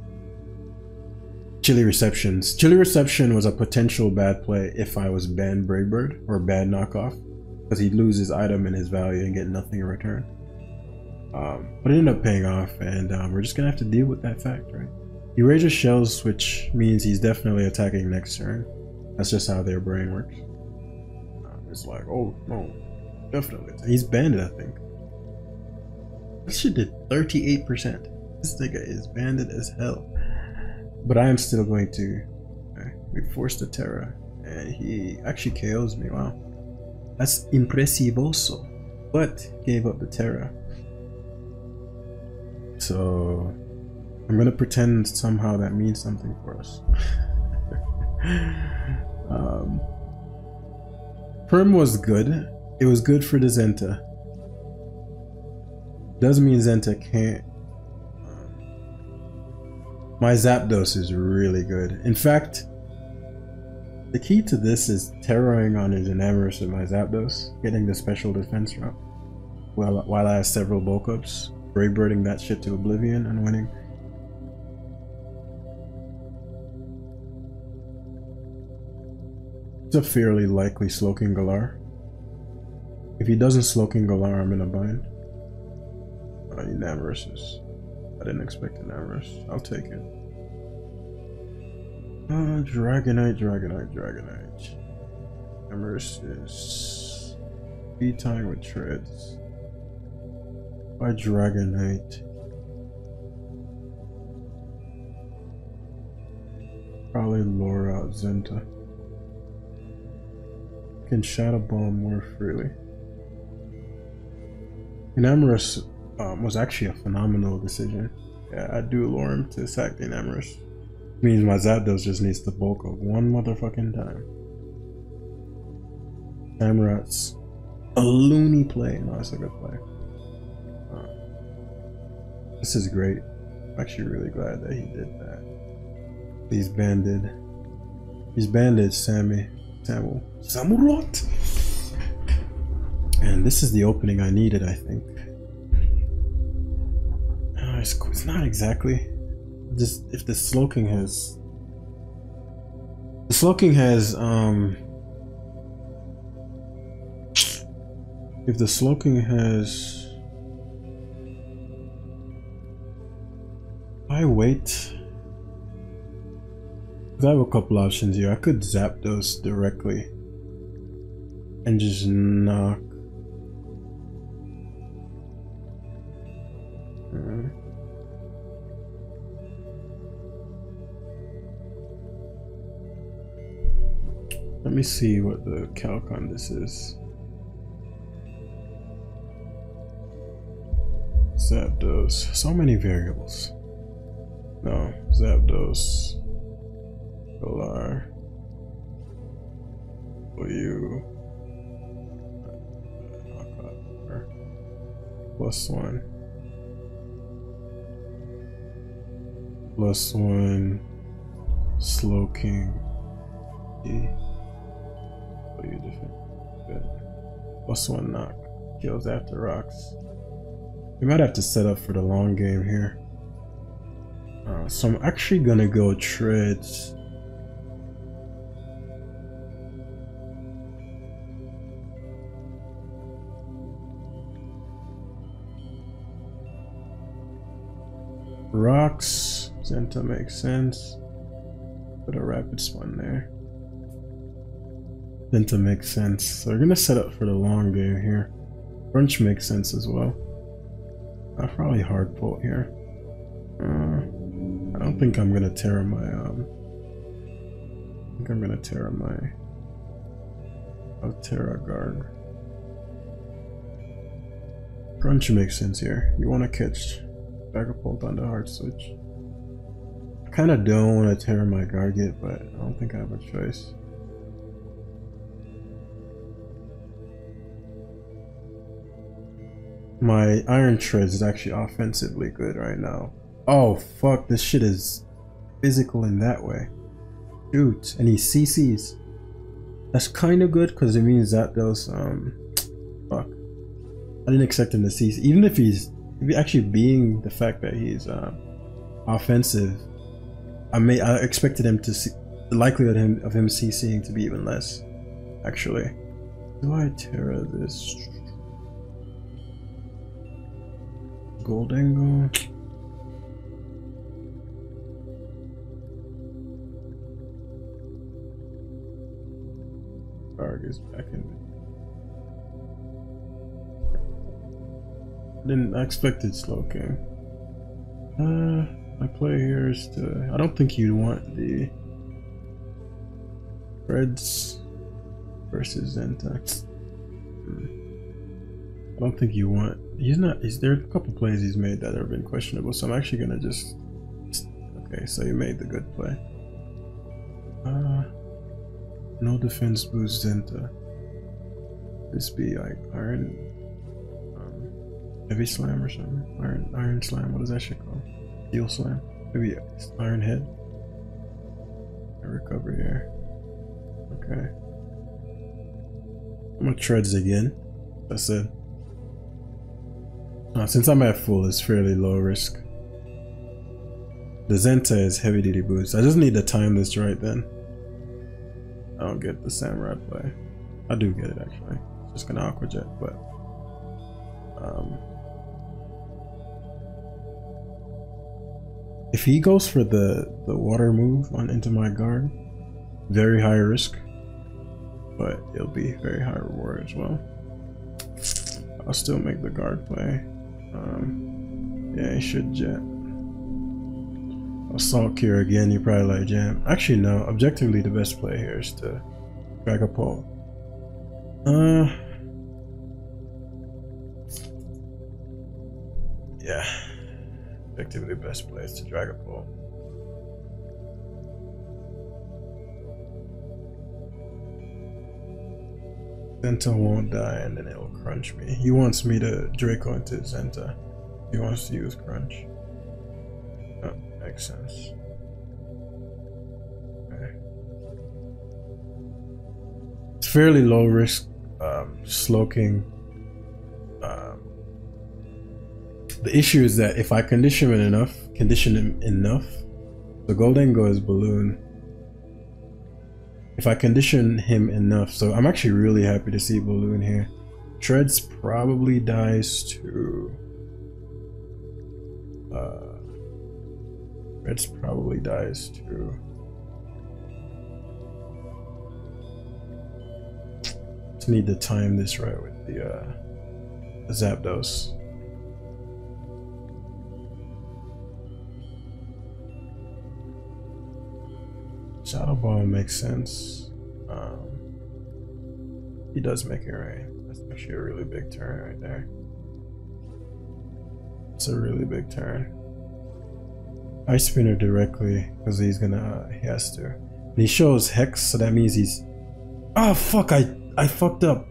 Chilly Receptions. Chilly Reception was a potential bad play if I was banned Bird or bad knockoff. Because he'd lose his item and his value and get nothing in return. Um, but it ended up paying off and um, we're just gonna have to deal with that fact, right? He rages shells, which means he's definitely attacking next turn. That's just how their brain works. Um, it's like, oh no, definitely. He's banded, I think. This shit did 38%. This nigga is banded as hell. But I am still going to. Okay, we forced the Tera, and he actually KOs me. Wow. That's impressive also, But gave up the Tera. So I'm gonna pretend somehow that means something for us. (laughs) um, Perm was good. It was good for the Zenta. Doesn't mean Zenta can't. My Zapdos is really good. In fact, the key to this is terroring on his Enamorus with my Zapdos, getting the special defense route. While, while I have several bulk ups, Brave Birding that shit to oblivion and winning. It's a fairly likely Slowking Galar. If he doesn't Slowking Galar, I'm in a bind. Uh, Enamorus is... I didn't expect Enamorus. I'll take it. Uh, Dragonite, Dragonite, Dragonite. Is... B-Time with Treads. By Dragonite. Probably Laura Zenta. Can Shadow Bomb more freely. Enamorus um, was actually a phenomenal decision. Yeah, I do lure him to sack the Enamorus. Means my Zapdos just needs to bulk of one motherfucking time. Samurats. A loony play. No, it's a good play. This is great. I'm actually really glad that he did that. He's banded. He's banded Sammy. Samuel. Samurott! And this is the opening I needed, I think. Uh, it's, it's not exactly. Just if the Slowking has. The Slowking has, um. If the Slowking has I wait? I have a couple options here. I could Zapdos directly and just knock. Let me see what the calc on this is. Zapdos. So many variables. No, Zapdos. Galar. You. Plus one. Plus one. Slowking. E. For you different. Plus one knock. Kills after rocks. We might have to set up for the long game here. Uh, so I'm actually gonna go treads. Rocks, Zenta makes sense. Put a rapid spun there. Zenta makes sense. So we're gonna set up for the long game here. Crunch makes sense as well. I'll probably hard pull here. Uh, I don't think I'm gonna tear my um I think I'm gonna tear my Altera guard. Crunch makes sense here. You wanna catch Dragapult on the hard switch. I kinda don't wanna tear my Garget, but I don't think I have a choice. My Iron Treads is actually offensively good right now. Oh, fuck, this shit is physical in that way. Shoot, and he CCs. That's kind of good because it means that those, um, (tsk) fuck. I didn't expect him to CC. Even if he's if actually being the fact that he's um, offensive, I may I expected him to see the likelihood of him, of him CCing to be even less. Actually, do I tear this? Gholdengo. Vargas back in. Didn't I expected slow game. Uh, my play here is to. I don't think you'd want the Reds versus Zenta. Hmm. I don't think you want. He's not. Is there a couple plays he's made that have been questionable? So I'm actually gonna just. Okay, so you made the good play. Uh, no defense boost Zenta. This be like Iron, um, Heavy Slam or something. Iron Iron Slam. What is that shit called? Steel Slam. Maybe Iron Head. I recover here. Okay. I'm gonna treads again. That's it. Uh, since I'm at full, it's fairly low risk. The Zenta is heavy duty boost. I just need to time this right then. I don't get the samurai play. I do get it actually. Just gonna aqua jet, but um, if he goes for the the water move on into my guard, very high risk, but it'll be very high reward as well. I'll still make the guard play. Um, yeah, he should jet. Assault Cure again, you probably like jam. Actually, no. Objectively, the best play here is to Dragapult. Uh, yeah. Objectively, the best play is to Dragapult. Zenta won't die and then it'll crunch me. He wants me to Draco into Zenta. He wants to use crunch. Oh, makes sense. Okay. It's fairly low risk um, Slowking. Um, the issue is that if I condition him enough, condition him enough, the Golden is balloon if I condition him enough. So I'm actually really happy to see Balloon here. Treads probably dies to... Uh, Treads probably dies to... Just need to time this right with the, uh, the Zapdos. Shadow Ball makes sense. Um, he does make it rain. Actually a really big turn right there. It's a really big turn. Ice Spinner directly because he's gonna uh, he has to. And he shows Hex, so that means he's. Oh fuck! I I fucked up.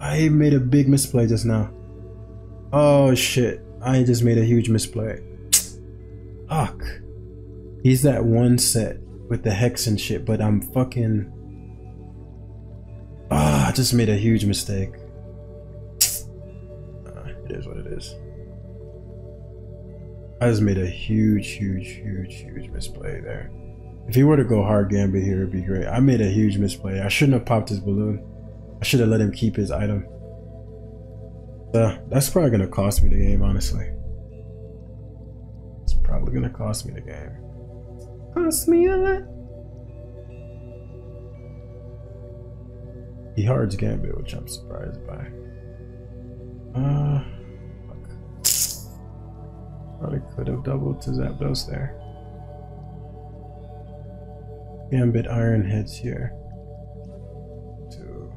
I made a big misplay just now. Oh shit! I just made a huge misplay. Fuck. He's that one set with the hex and shit, but I'm fucking. Ah, I just made a huge mistake. Is what it is. I just made a huge, huge, huge, huge misplay there. If he were to go hard Gambit here, it'd be great. I made a huge misplay. I shouldn't have popped his balloon. I should have let him keep his item. Uh, that's probably gonna cost me the game, honestly. It's probably gonna cost me the game cost me a lot. He hards Gambit, which I'm surprised by. Uh. Probably could have doubled to Zapdos there. Gambit Iron heads here. Two.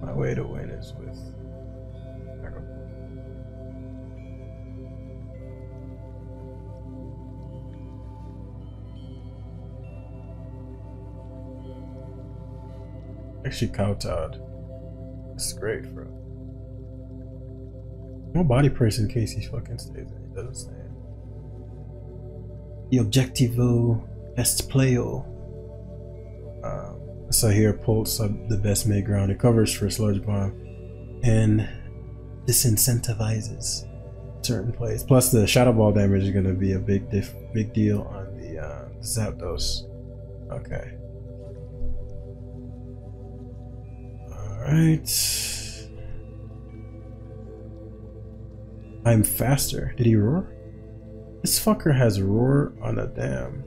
My way to win is with Actually kowtowed. Is great for him. No body press in case he fucking stays in. He doesn't stay in. The objectivo best playo. Um, so here Pulse up the best mid ground. It covers for Sludge Bomb. And disincentivizes certain plays. Plus, the shadow ball damage is gonna be a big diff, big deal on the uh, Zapdos. Okay. All right. I'm faster. Did he roar? This fucker has roar on a dam.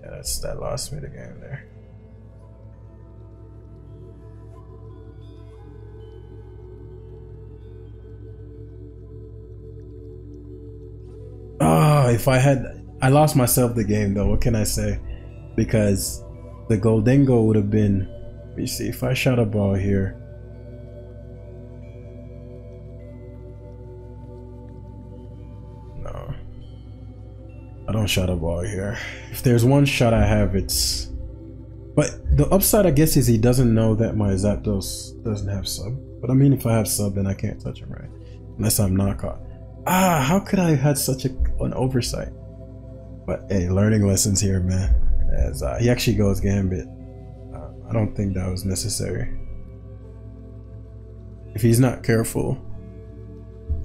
Yeah, that's that lost me the game there. Oh, if I had I lost myself the game though, what can I say? Because the Gholdengo would have been let me see if I Shadow Ball here. Shadow Ball here. If there's one shot I have, it's... But the upside, I guess, is he doesn't know that my Zapdos doesn't have sub. But I mean, if I have sub, then I can't touch him, right? Unless I'm caught. Ah, how could I have had such a, an oversight? But hey, learning lessons here, man. As uh, he actually goes Gambit. Uh, I don't think that was necessary. If he's not careful,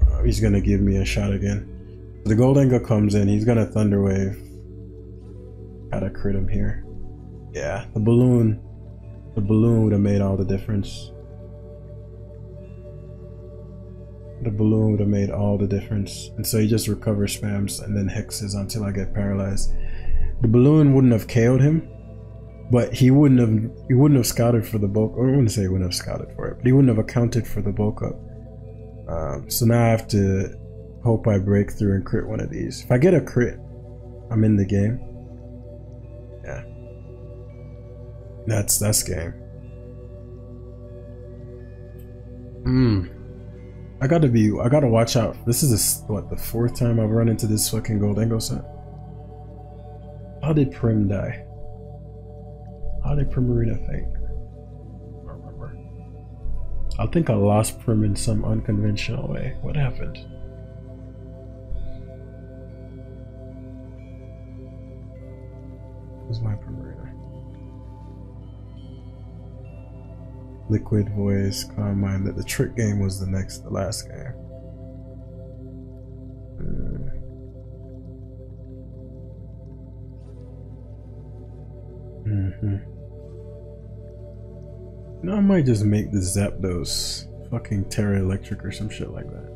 uh, he's gonna give me a shot again. The Gholdengo comes in, he's gonna Thunder Wave. Gotta crit him here. Yeah, the balloon. The balloon would have made all the difference. The balloon would have made all the difference. And so he just recovers spams and then hexes until I get paralyzed. The balloon wouldn't have KO'd him, but he wouldn't have he wouldn't have scouted for the bulk I wouldn't say he wouldn't have scouted for it, but he wouldn't have accounted for the bulk up. Um, so now I have to Hope I break through and crit one of these. If I get a crit, I'm in the game. Yeah. That's that's game. Hmm. I gotta be I gotta watch out. This is a, what the fourth time I've run into this fucking Gholdengo set. How did Prim die? How did Primarina faint? I remember. I think I lost Prim in some unconventional way. What happened? Was my promoter. Liquid Voice, Calm Mind. That the trick game was the next, the last game. Uh, mm-hmm. No, I might just make the Zapdos fucking Tera Electric or some shit like that.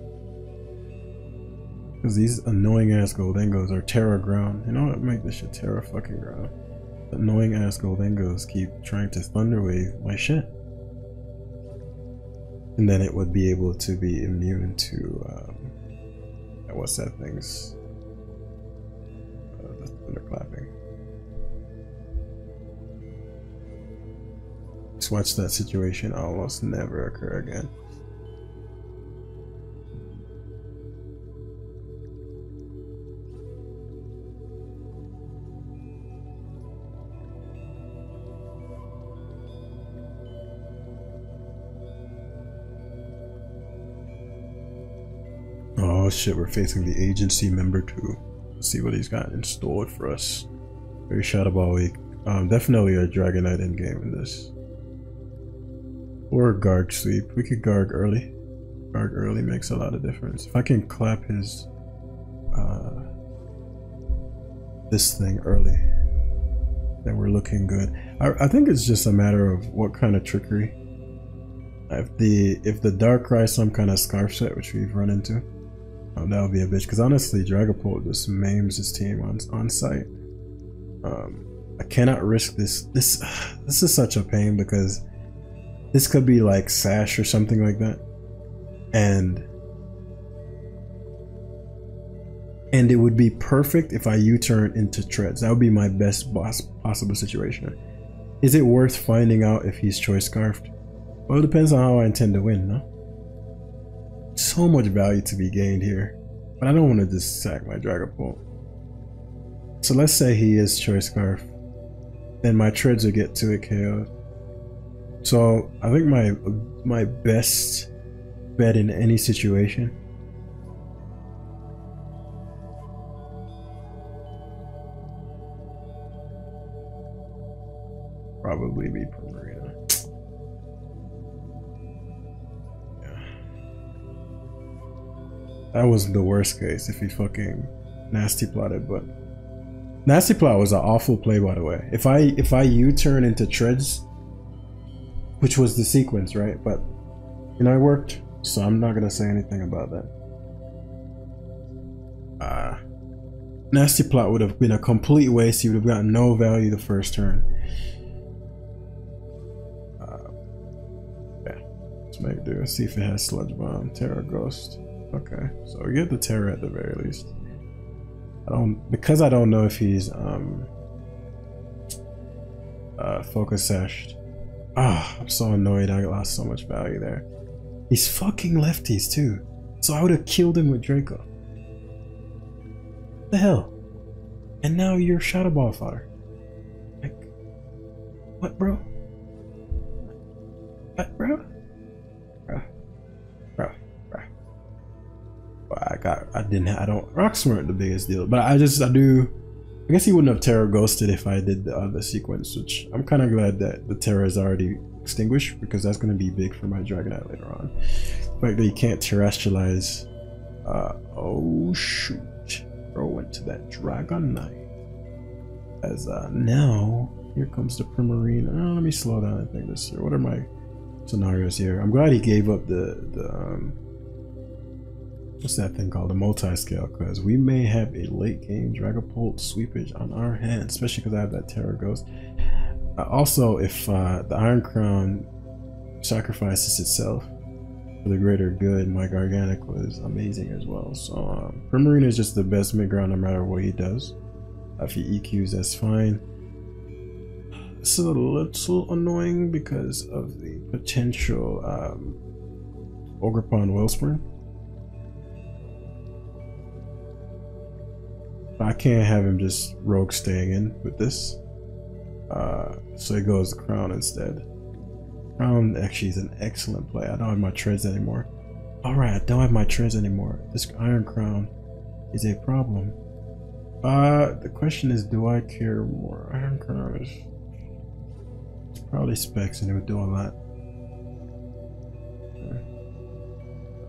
Because these annoying ass Gholdengos are Tera Ground. You know what? Make this shit Tera fucking Ground annoying ass Gholdengos keep trying to Thunderwave my shit. And then it would be able to be immune to, um, what's that thing's, uh, the thunderclapping. Just watch that situation almost never occur again. Shit, we're facing the agency member too. Let's see what he's got in store for us. Very Shadow Ball week. Um, definitely a Dragonite in game in this. Or Garg Sweep. We could Garg early. Garg early makes a lot of difference. If I can clap his uh, this thing early, then we're looking good. I, I think it's just a matter of what kind of trickery. If the if the Darkrai some kind of scarf set, which we've run into, Oh, that would be a bitch. Because honestly, Dragapult just maims his team on on site. Um, I cannot risk this. This (sighs) this is such a pain because this could be like Sash or something like that, and and it would be perfect if I U-turn into treads. That would be my best boss possible situation. Is it worth finding out if he's choice scarfed? Well, it depends on how I intend to win, no? So much value to be gained here. But I don't want to just sack my Dragapult. So let's say he is Choice Scarf. Then my treads will get to it KO. So I think my my best bet in any situation That was the worst case if he fucking nasty plotted, but nasty plot was an awful play by the way. If I if I U-turn into treads, which was the sequence, right? But you know it worked, so I'm not gonna say anything about that. Uh nasty plot would have been a complete waste. He would have gotten no value the first turn. Uh, yeah, let's make do. See if it has sludge bomb, Tera ghost. Okay, so we get the Tera at the very least. I don't because I don't know if he's um uh focus sashed. Ah, oh, I'm so annoyed I lost so much value there. He's fucking lefties too. So I would have killed him with Draco. The hell? And now you're Shadow Ball fodder. Like what bro? What bro? I got I didn't I don't rocks weren't the biggest deal, but I just I do I guess he wouldn't have Tera Ghosted if I did the other sequence, which I'm kind of glad that the Tera is already extinguished because that's going to be big for my Dragonite later on. The fact that you can't terastallize. Uh, oh shoot. Bro went to that Dragonite. As uh, now, here comes the Primarina. Oh, let me slow down and think this here. What are my scenarios here? I'm glad he gave up the, the um, what's that thing called? A multi-scale, because we may have a late game Dragapult sweepage on our hands, especially because I have that Tera Ghost. Uh, also, if uh, the Iron Crown sacrifices itself for the greater good, my Garganacl was amazing as well. So um, Primarina is just the best mid-ground no matter what he does. If he EQs, that's fine. This is a little annoying because of the potential um, Ogerpon Wellspring. I can't have him just rogue staying in with this. Uh, so he goes crown instead. Crown actually is an excellent play. I don't have my treads anymore. Alright, I don't have my treads anymore. This iron crown is a problem. Uh, the question is, do I care more? Iron crown is it's probably specs and it would do a lot.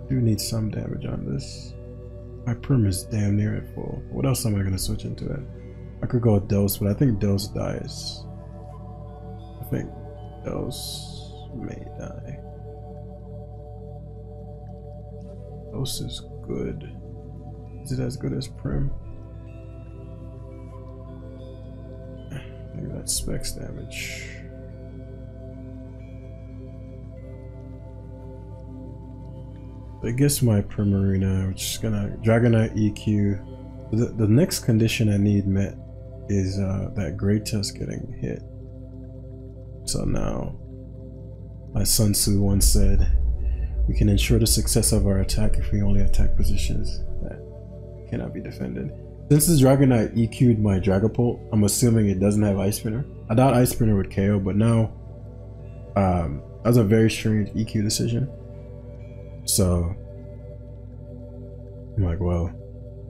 I do need some damage on this. My perm is damn near at full. What else am I gonna switch into it? I could go with Dose, but I think Dose dies. I think Dose may die. Dose is good. Is it as good as Prim? Maybe that's specs damage. I guess my Primarina, which is gonna Dragonite EQ. The, the next condition I need met is uh, that Great Tusk getting hit. So now, my Sun Tzu once said, we can ensure the success of our attack if we only attack positions that cannot be defended. Since the Dragonite EQ'd my Dragapult, I'm assuming it doesn't have Ice Spinner. I thought Ice Spinner would KO, but now um, that was a very strange EQ decision. So I'm like, well,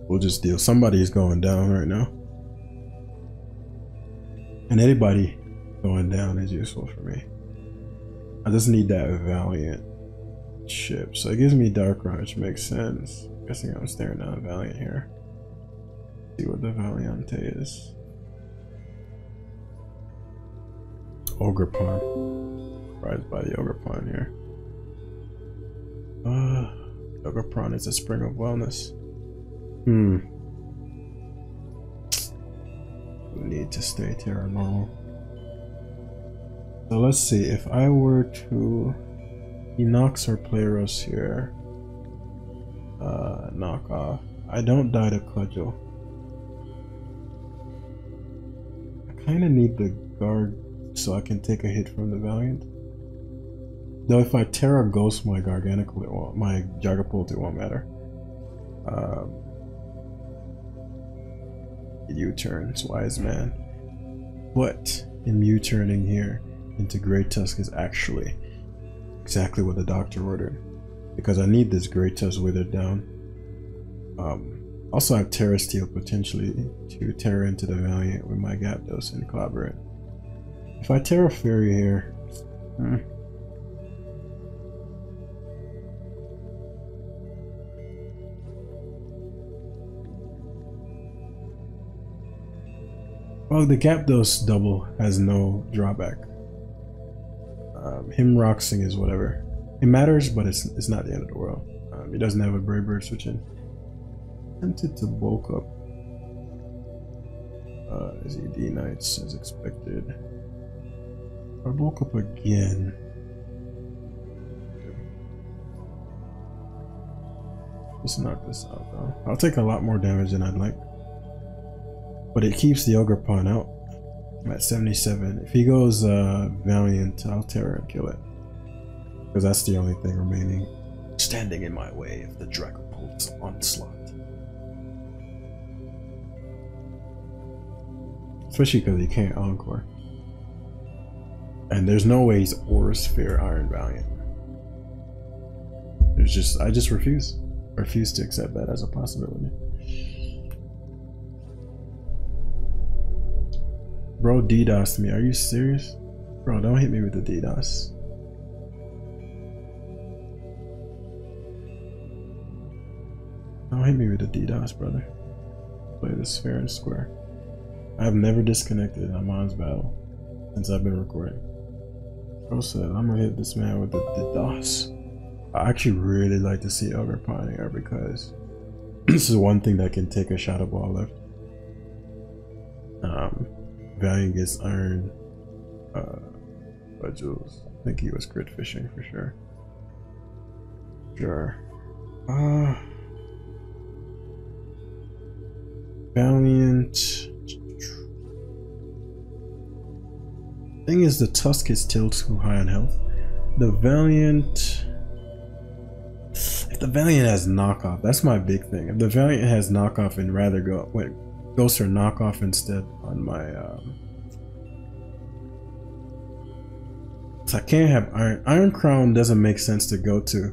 we'll just deal. Somebody's going down right now. And anybody going down is useful for me. I just need that Valiant ship. So it gives me Darkrai, which makes sense. I'm guessing I'm staring down Valiant here. See what the Valiante is. Ogerpon. Surprised by the Ogerpon here. Uh, Ogerpon is a spring of wellness. Hmm. We need to stay Tera normal. So let's see, if I were to Enox or Plaros here, uh, knock off. I don't die to Cudgel. I kinda need the guard so I can take a hit from the Valiant. Though if I Tera Ghost my won't, my Dragapult, it won't matter. Um, U-turns, wise man. What am U-turning here into Great Tusk is actually exactly what the doctor ordered. Because I need this Great Tusk withered down. Um, also I have Tera Steel potentially to Tera into the Valiant with my Gyarados and collaborate. If I Tera Fairy here, hmm, Well, the gap dose double has no drawback. Um, him roxing is whatever. It matters, but it's it's not the end of the world. Um, he doesn't have a Brave Bird switching. Tempted to bulk up. Uh, is he D Knights as expected? I bulk up again. Let's knock this out though. I'll take a lot more damage than I'd like. But it keeps the Ogerpon out. I'm at 77. If he goes uh, Valiant, I'll Tera and kill it. Because that's the only thing remaining. Standing in my way of the Dragapult's onslaught. Especially because he can't Encore. And there's no way he's Aura Sphere Iron Valiant. There's just, I just refuse refuse to accept that as a possibility. Bro DDoS to me. Are you serious? Bro, don't hit me with the DDoS. Don't hit me with the DDoS, brother. Play this fair and square. I have never disconnected Amon's battle since I've been recording. Bro said, I'm gonna hit this man with the, DDoS. I actually really like to see Ogre Pioneer because (clears throat) this is one thing that can take a Shadow Ball left. Um, Valiant gets Iron uh, by Jules. I think he was crit fishing for sure. Sure. Uh, Valiant. Thing is, the Tusk is still too high on health. The Valiant. If the Valiant has knockoff, that's my big thing. If the Valiant has knockoff and rather go wait, goes for knockoff instead on my um So I can't have Iron Iron Crown doesn't make sense to go to.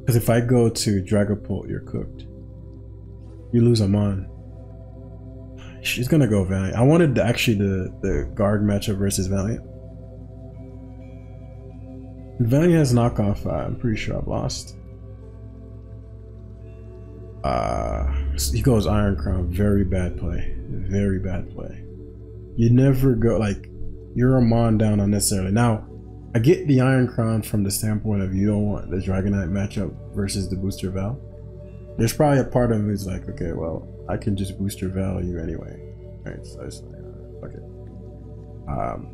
Because if I go to Dragapult, you're cooked. You lose Amon. She's gonna go Valiant. I wanted actually the, the guard matchup versus Valiant. Valiant has knockoff, uh, I'm pretty sure I've lost. Uh, he goes Iron Crown, very bad play. Very bad play. You never go, like, you're a mon down unnecessarily. Now, I get the Iron Crown from the standpoint of you don't want the Dragonite matchup versus the Booster Val. There's probably a part of it's like, okay, well, I can just booster value anyway. Right, so it's like, uh, okay. Um,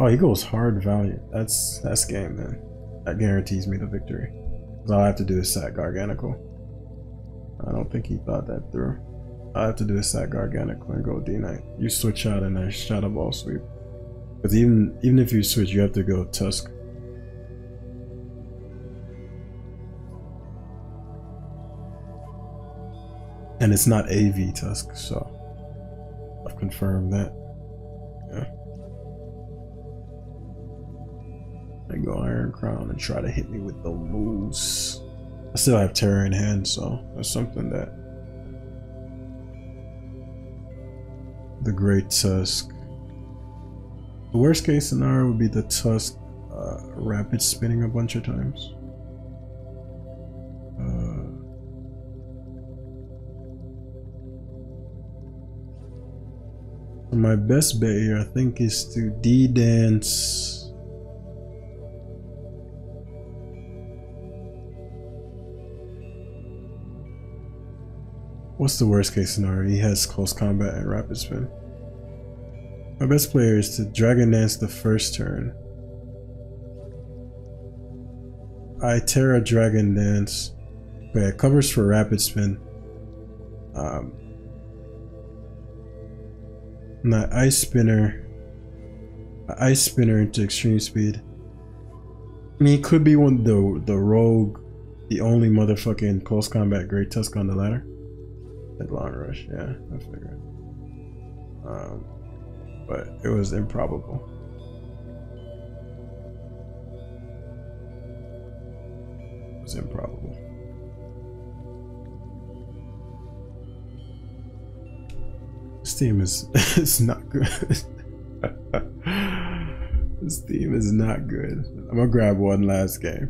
Oh, he goes hard value. That's that's game, man. That guarantees me the victory. All I have to do is sack Garganacl. I don't think he thought that through. I have to do is sack Garganacl and go D-Knight. You switch out and I Shadow Ball sweep. Because even even if you switch, you have to go Tusk. And it's not AV Tusk, so I've confirmed that. I go Iron Crown and try to hit me with the moves. I still have Tera in hand, so that's something that the Great Tusk. The worst case scenario would be the Tusk uh, rapid spinning a bunch of times. Uh, my best bet here, I think, is to D-dance What's the worst case scenario? He has close combat and rapid spin. My best player is to Dragon Dance the first turn. I Tera Dragon Dance. but it covers for rapid spin. Um, my Ice Spinner. Ice Spinner into extreme speed. I mean, it could be one the the rogue, the only motherfucking close combat great tusk on the ladder. Long rush, yeah, I figure. Um, but it was improbable. It was improbable. This team is (laughs) it's not good. (laughs) this team is not good. I'm gonna grab one last game.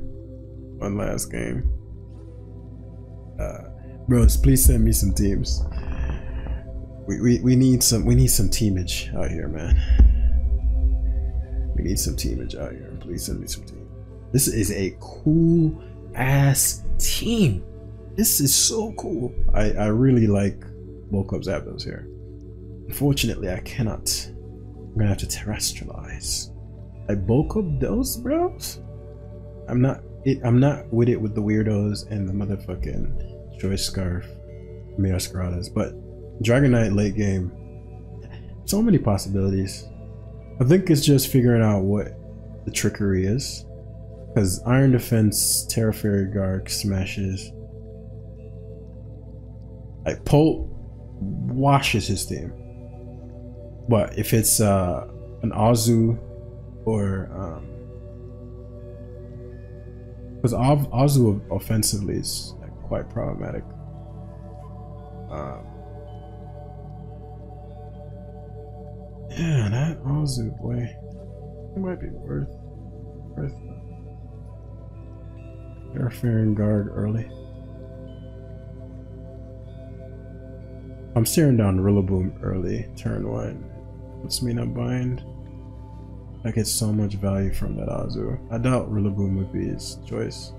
One last game. Bros, please send me some teams. We, we, we need some we need some teamage out here, man. We need some teamage out here. Please send me some team. This is a cool ass team. This is so cool. I, I really like Volkov's Zapdos here. Unfortunately, I cannot. I'm gonna have to terastallize. I bulk up those bros. I'm not it I'm not with it with the weirdos and the motherfucking choice scarf Meowscaradas, but Dragonite late game. So many possibilities. I think it's just figuring out what the trickery is. Because Iron Defense, Tera Fairy Garg smashes. Like Pult washes his team. But if it's uh, an Azu or um because Azu offensively is quite problematic. Um, yeah, that Azu boy, it might be worth worth interfering guard early. I'm staring down Rillaboom early, turn one. Puts me a bind. I get so much value from that Azu. I doubt Rillaboom would be his choice.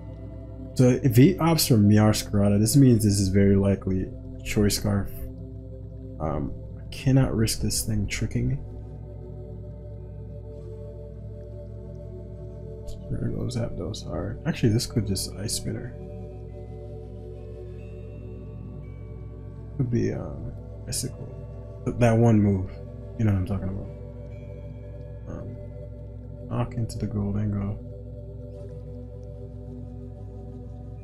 So if he opts for Meowscarada, this means this is very likely Choice Scarf. Um, I cannot risk this thing tricking me. There goes Zapdos hard. Actually, this could just Ice Spinner. Could be um, Icicle. That one move. You know what I'm talking about. Um, knock into the Gholdengo.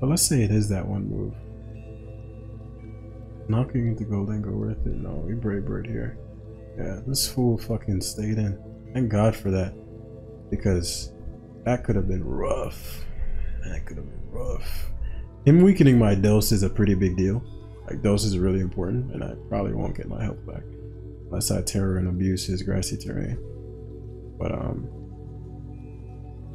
But let's say it is that one move. Knocking into Gholdengo worth it? No, we Brave Bird here. Yeah, this fool fucking stayed in. Thank God for that. Because that could have been rough. That could have been rough. Him weakening my dose is a pretty big deal. Like dose is really important and I probably won't get my health back. Unless I terror and abuse his grassy terrain. But um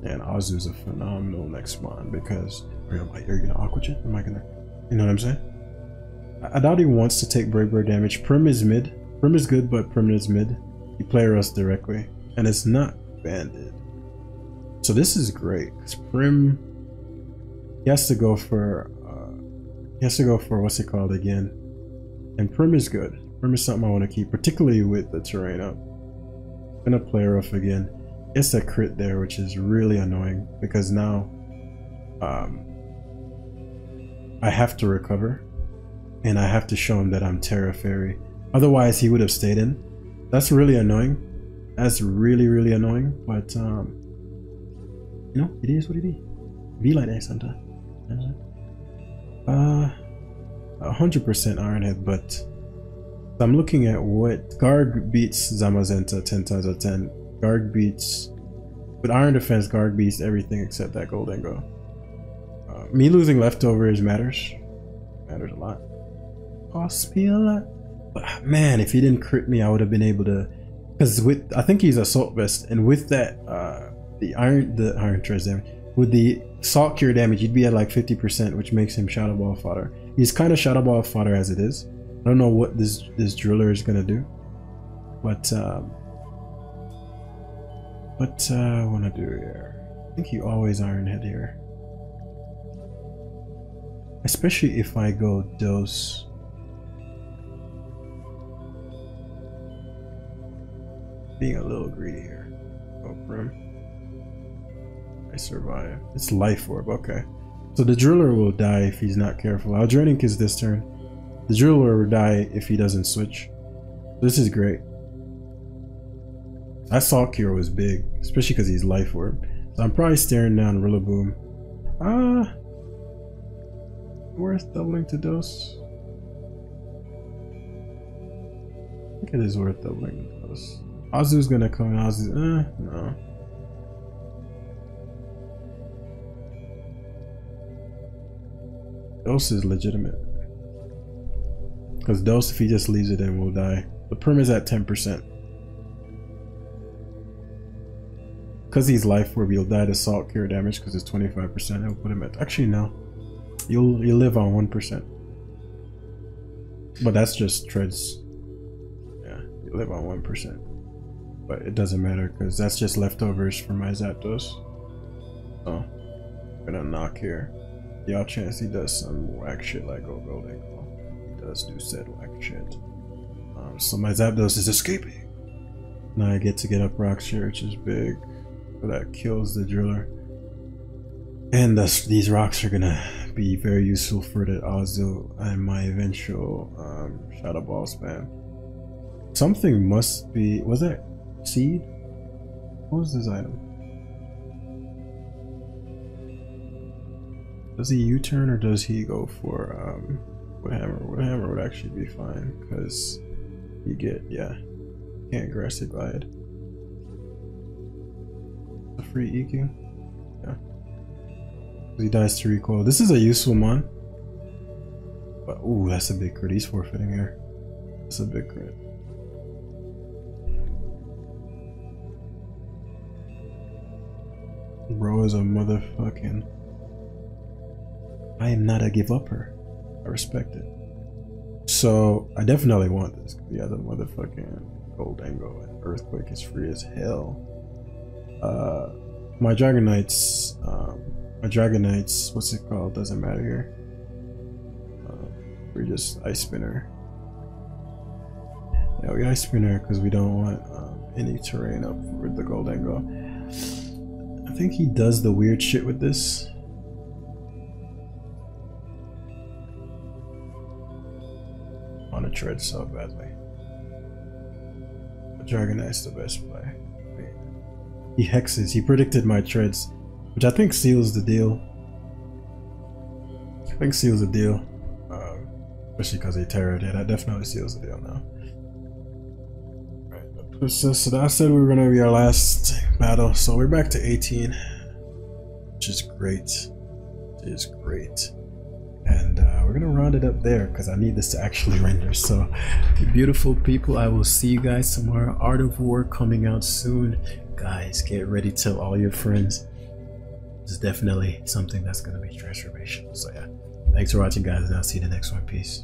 and Azu's a phenomenal next spawn because are you, are you gonna aqua jet? Am I gonna you know what I'm saying? I, I doubt he wants to take Brave damage. Prim is mid. Prim is good, but Prim is mid. You play us directly. And it's not banded. So this is great because Prim he has to go for uh, he has to go for what's it called again, and Prim is good. Prim is something I want to keep, particularly with the terrain up. Gonna play rough again. It's a crit there, which is really annoying because now um, I have to recover and I have to show him that I'm Tera Fairy. Otherwise, he would have stayed in. That's really annoying. That's really, really annoying. But um, you know, it is what it is. Be like that sometimes. Uh, 100% Iron Head, but I'm looking at what Garg beats Zamazenta 10 times out of 10. Garg beats, with Iron Defense, Garg beats everything except that Gholdengo. Uh, me losing leftovers matters. Matters a lot. Costs me a lot. But man, if he didn't crit me, I would have been able to. Because with, I think he's Assault Vest, and with that, uh, the iron the iron trace damage with the salt cure damage you'd be at like 50% which makes him shadow ball fodder he's kind of shadow ball fodder as it is i don't know what this this driller is gonna do but um what uh, i want to do here i think you always iron head here especially if i go dose being a little greedy here oh brim I survive. It's life orb, okay. So the driller will die if he's not careful. Aldrenic is this turn. The driller will die if he doesn't switch. This is great. I saw Cure was big, especially because he's life orb. So I'm probably staring down Rillaboom. Ah, uh, worth doubling to dose. I think it is worth doubling to dose. Azu's gonna come. Azu, eh, no. Dose is legitimate. Because Dose, if he just leaves it in, will die. The perm is at 10%. Because he's life orb, he'll die to salt cure damage because it's 25%. It'll put him at... Actually, no. You'll, you'll live on 1%. But that's just treads. Yeah, you live on 1%. But it doesn't matter because that's just leftovers from my Zapdos. So, I'm gonna knock here. Y'all chance he does some whack shit like Go Golden. He does do said whack shit. Um, so my Zapdos is escaping. Now I get to get up Rocks here, which is big. So that kills the driller. And thus, these rocks are gonna be very useful for the Azul and my eventual um, Shadow Ball spam. Something must be. Was that seed? What was this item? Does he U-turn or does he go for um, Wood Hammer? Wood Hammer would actually be fine because you get yeah, can't a Grassy Glide. A free EQ. He dies to recoil. This is a useful mon. But ooh, that's a big crit. He's forfeiting here. That's a big crit. Bro is a motherfucking. I am not a give upper. I respect it. So I definitely want this. Yeah, the motherfucking Gholdengo and Earthquake is free as hell. Uh, my Dragonites, um, my Dragonites, what's it called? Doesn't matter here. Uh, we're just Ice Spinner. Yeah, we Ice Spinner because we don't want um, any terrain up with the Gholdengo. I think he does the weird shit with this. On a tread so badly. Dragonite's the best play. He hexes. He predicted my treads, which I think seals the deal. I think seals the deal. Um, especially because he terrored it. That definitely seals the deal now. So, so that said we were gonna be our last battle, so we're back to 18, which is great. It is great, and uh, we're gonna round it up there because I need this to actually (laughs) render. So, beautiful people, I will see you guys tomorrow. Art of War coming out soon, guys. Get ready, tell all your friends. Is definitely something that's gonna be transformational. So yeah, thanks for watching, guys, and I'll see you in the next one. Peace.